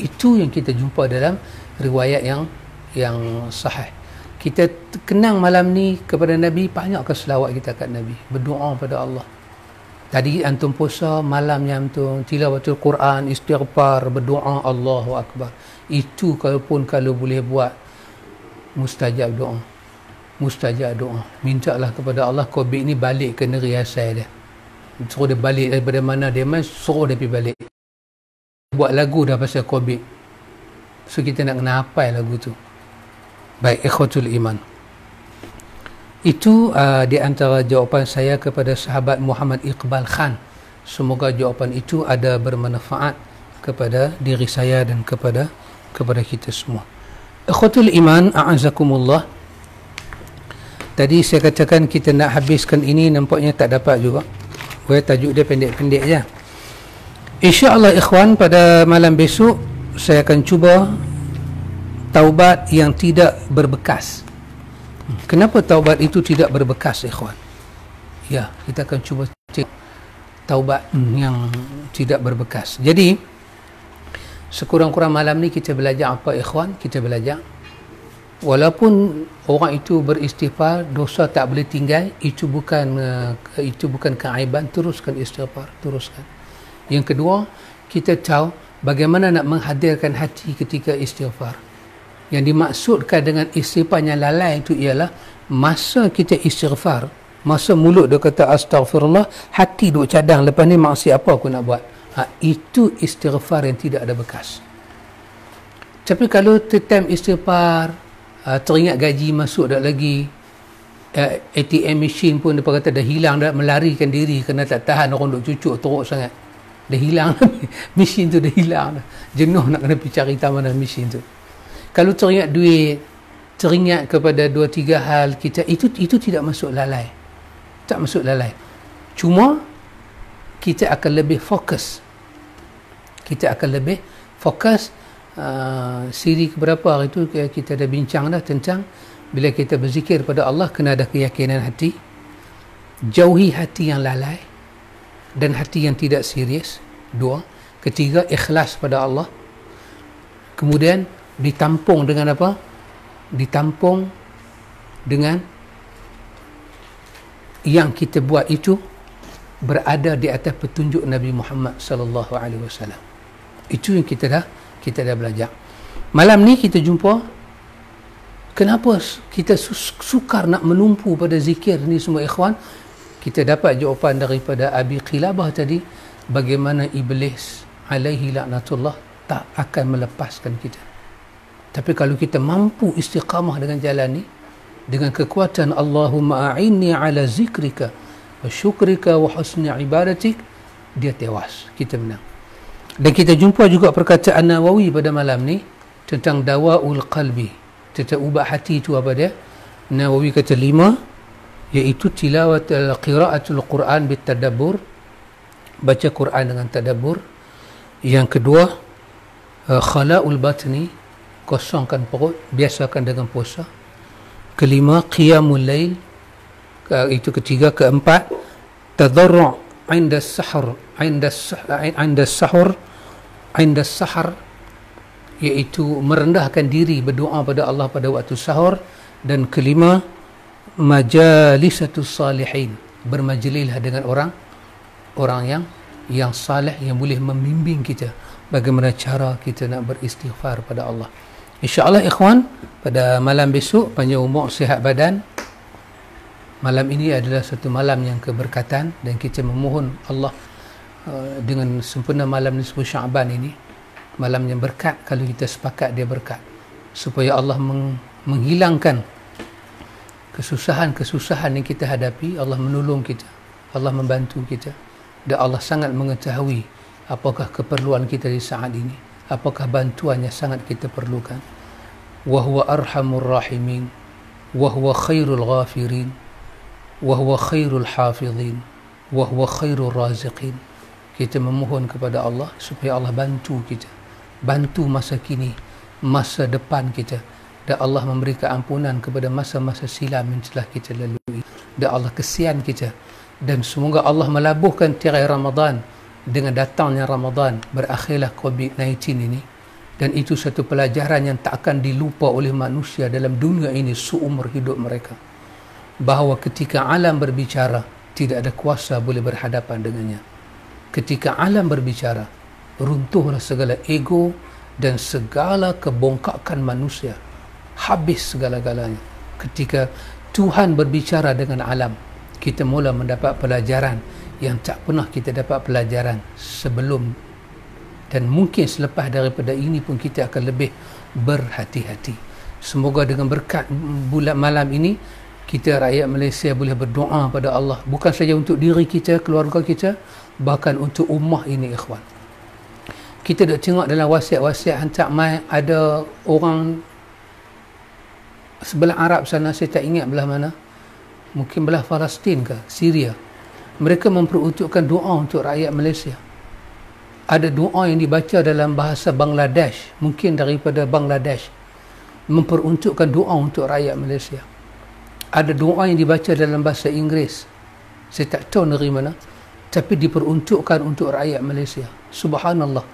Speaker 1: Itu yang kita jumpa dalam riwayat yang yang sahih. Kita kenang malam ni kepada Nabi, banyak keselawat kita kat Nabi. Berdoa pada Allah. Tadi antum puasa malam yang antum tilawatul Quran, istighfar, berdoa Allahu akbar. Itu kalaupun kalau boleh buat mustajab doa. Mustajab doa. Mintalah kepada Allah Covid ni balik ke negeri asal dia. Suruh dia balik daripada mana dia main, suruh dia pergi balik. Buat lagu dah pasal Covid. So kita nak kena hafal lagu tu. Baik, ikhwatul iman. Itu uh, di antara jawapan saya kepada sahabat Muhammad Iqbal Khan. Semoga jawapan itu ada bermanfaat kepada diri saya dan kepada kepada kita semua. Ikhwatul iman, a'azakumullah. Tadi saya katakan kita nak habiskan ini nampaknya tak dapat juga. Boleh tajuk dia pendek-pendek je. InsyaAllah ikhwan pada malam besok saya akan cuba taubat yang tidak berbekas. Kenapa taubat itu tidak berbekas, ikhwan? Ya, kita akan cuba cek taubat yang tidak berbekas. Jadi, sekurang-kurang malam ni kita belajar apa, ikhwan? Kita belajar. Walaupun orang itu beristighfar, dosa tak boleh tinggal, itu bukan uh, itu bukan keaiban, teruskan istighfar, teruskan. Yang kedua, kita tahu bagaimana nak menghadirkan hati ketika istighfar yang dimaksudkan dengan istighfar yang lalai itu ialah masa kita istighfar masa mulut dia kata astagfirullah hati duk cadang lepas ni maksiat apa aku nak buat? Ha, itu istighfar yang tidak ada bekas. Tapi kalau time istighfar uh, teringat gaji masuk dah lagi ATM machine pun dia kata dah hilang dah melarikan diri kerana tak tahan orang duk cucuk teruk sangat. Dah hilang mesin tu dah hilang dah. Jenuh nak kena pergi cari taman mesin tu kalau teringat duit teringat kepada dua tiga hal kita itu itu tidak masuk lalai. Tak masuk lalai. Cuma kita akan lebih fokus. Kita akan lebih fokus uh, siri keberapa hari itu kita dah bincang dah tentang bila kita berzikir pada Allah kena ada keyakinan hati jauhi hati yang lalai dan hati yang tidak serius. Dua ketiga ikhlas pada Allah. Kemudian ditampung dengan apa? Ditampung dengan yang kita buat itu berada di atas petunjuk Nabi Muhammad sallallahu alaihi wasallam. Itu yang kita dah kita dah belajar malam ni kita jumpa kenapa kita sukar nak menumpu pada zikir ni semua ikhwan kita dapat jawapan daripada Abi Qilabah tadi bagaimana iblis alaihi laknatullah tak akan melepaskan kita tapi kalau kita mampu istiqamah dengan jalan ni dengan kekuatan Allahumma a'inni ala zikrika wa syukrika wa husni ibadatik dia tewas kita menang. Dan kita jumpa juga perkataan Nawawi pada malam ni tentang dawaul qalbi tentang ubat hati itu apa dia? Nawawi kata lima iaitu tilawat al-qiraatul Quran bitadabbur baca Quran dengan tadabbur. Yang kedua uh, khala'ul batni kosongkan perut biasakan dengan puasa. Kelima qiyamul lail. Itu ketiga keempat tadarru' inda sahur inda inda sahur inda sahar iaitu merendahkan diri berdoa pada Allah pada waktu sahur. Dan kelima majalisatus salihin bermajlislah dengan orang orang yang yang saleh yang boleh membimbing kita bagaimana cara kita nak beristighfar pada Allah InsyaAllah ikhwan pada malam besok panjang umur sihat badan. Malam ini adalah satu malam yang keberkatan dan kita memohon Allah uh, dengan sempurna malam nisfu Syaban ini malam yang berkat. Kalau kita sepakat dia berkat. Supaya Allah meng- menghilangkan kesusahan-kesusahan yang kita hadapi Allah menolong kita. Allah membantu kita. Dan Allah sangat mengetahui apakah keperluan kita di saat ini apakah bantuan yang sangat kita perlukan? Wa huwa arhamur rahimin. Wa huwa khairul ghafirin. Wa huwa khairul hafizin. Wa huwa khairul raziqin. Kita memohon kepada Allah supaya Allah bantu kita. Bantu masa kini masa depan kita. Dan Allah memberi keampunan kepada masa-masa silam yang telah kita lalui. Dan Allah kesian kita. Dan semoga Allah melabuhkan tirai Ramadan dengan datangnya Ramadan berakhirlah COVID-19 ini. Dan itu satu pelajaran yang tak akan dilupa oleh manusia dalam dunia ini seumur hidup mereka. Bahawa ketika alam berbicara tidak ada kuasa boleh berhadapan dengannya. Ketika alam berbicara runtuhlah segala ego dan segala kebongkakan manusia. Habis segala-galanya. Ketika Tuhan berbicara dengan alam kita mula mendapat pelajaran yang tak pernah kita dapat pelajaran sebelum dan mungkin selepas daripada ini pun kita akan lebih berhati-hati. Semoga dengan berkat bulan malam ini kita rakyat Malaysia boleh berdoa pada Allah bukan saja untuk diri kita, keluarga kita, bahkan untuk ummah ini ikhwan. Kita dah tengok dalam wasiat-wasiat hantar mai ada orang sebelah Arab sana saya tak ingat belah mana. Mungkin belah Palestin ke, Syria mereka memperuntukkan doa untuk rakyat Malaysia. Ada doa yang dibaca dalam bahasa Bangladesh, mungkin daripada Bangladesh, memperuntukkan doa untuk rakyat Malaysia. Ada doa yang dibaca dalam bahasa Inggeris, saya tak tahu dari mana, tapi diperuntukkan untuk rakyat Malaysia. Subhanallah,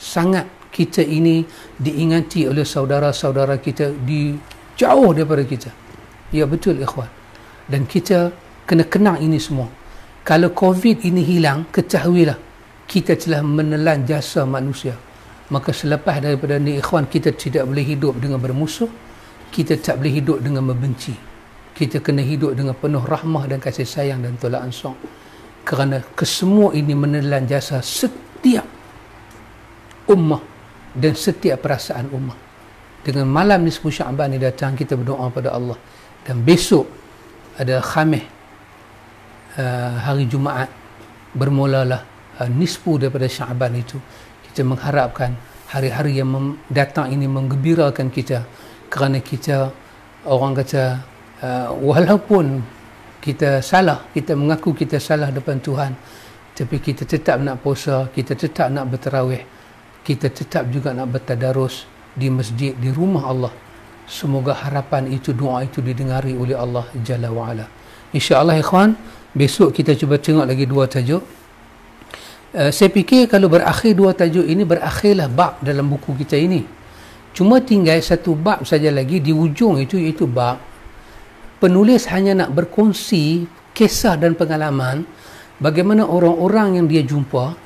Speaker 1: sangat kita ini diingati oleh saudara-saudara kita di jauh daripada kita. Ya betul ikhwan. Dan kita kena kenang ini semua kalau COVID ini hilang, ketahuilah kita telah menelan jasa manusia. Maka selepas daripada ni ikhwan, kita tidak boleh hidup dengan bermusuh. Kita tak boleh hidup dengan membenci. Kita kena hidup dengan penuh rahmah dan kasih sayang dan tolak ansur. Kerana kesemua ini menelan jasa setiap ummah dan setiap perasaan ummah. Dengan malam nisfu Sya'ban ini datang, kita berdoa pada Allah. Dan besok ada khamih Uh, hari Jumaat bermulalah uh, nisfu daripada Syaban itu. Kita mengharapkan hari-hari yang datang ini menggembirakan kita. Kerana kita orang kata uh, walaupun kita salah kita mengaku kita salah depan Tuhan tapi kita tetap nak puasa kita tetap nak berterawih kita tetap juga nak bertadarus di masjid di rumah Allah. Semoga harapan itu doa itu didengari oleh Allah Jalla wa'ala. insyaAllah ikhwan besok kita cuba tengok lagi dua tajuk. Uh, saya fikir kalau berakhir dua tajuk ini berakhirlah bab dalam buku kita ini. Cuma tinggal satu bab saja lagi di ujung itu iaitu bab penulis hanya nak berkongsi kisah dan pengalaman bagaimana orang-orang yang dia jumpa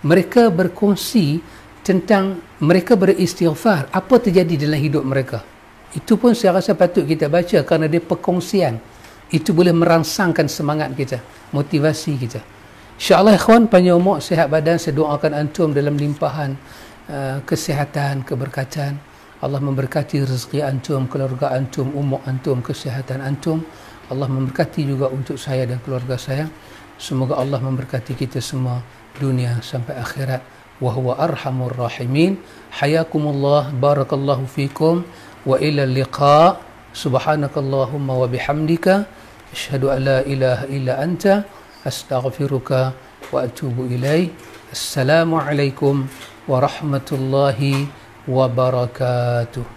Speaker 1: mereka berkongsi tentang mereka beristighfar apa terjadi dalam hidup mereka. Itu pun saya rasa patut kita baca kerana dia perkongsian itu boleh merangsangkan semangat kita motivasi kita insyaAllah ikhwan panjang umur sehat badan saya doakan antum dalam limpahan uh, kesihatan keberkatan Allah memberkati rezeki antum, keluarga antum, umur antum, kesihatan antum. Allah memberkati juga untuk saya dan keluarga saya. Semoga Allah memberkati kita semua dunia sampai akhirat. Wa huwa arhamur rahimin. Hayakumullah, barakallahu fikum. Wa ila liqa. Subhanakallahumma wa bihamdika. Ashhadu an la ilaha illa anta. Astaghfiruka wa atubu ilaih. Assalamualaikum warahmatullahi wabarakatuh.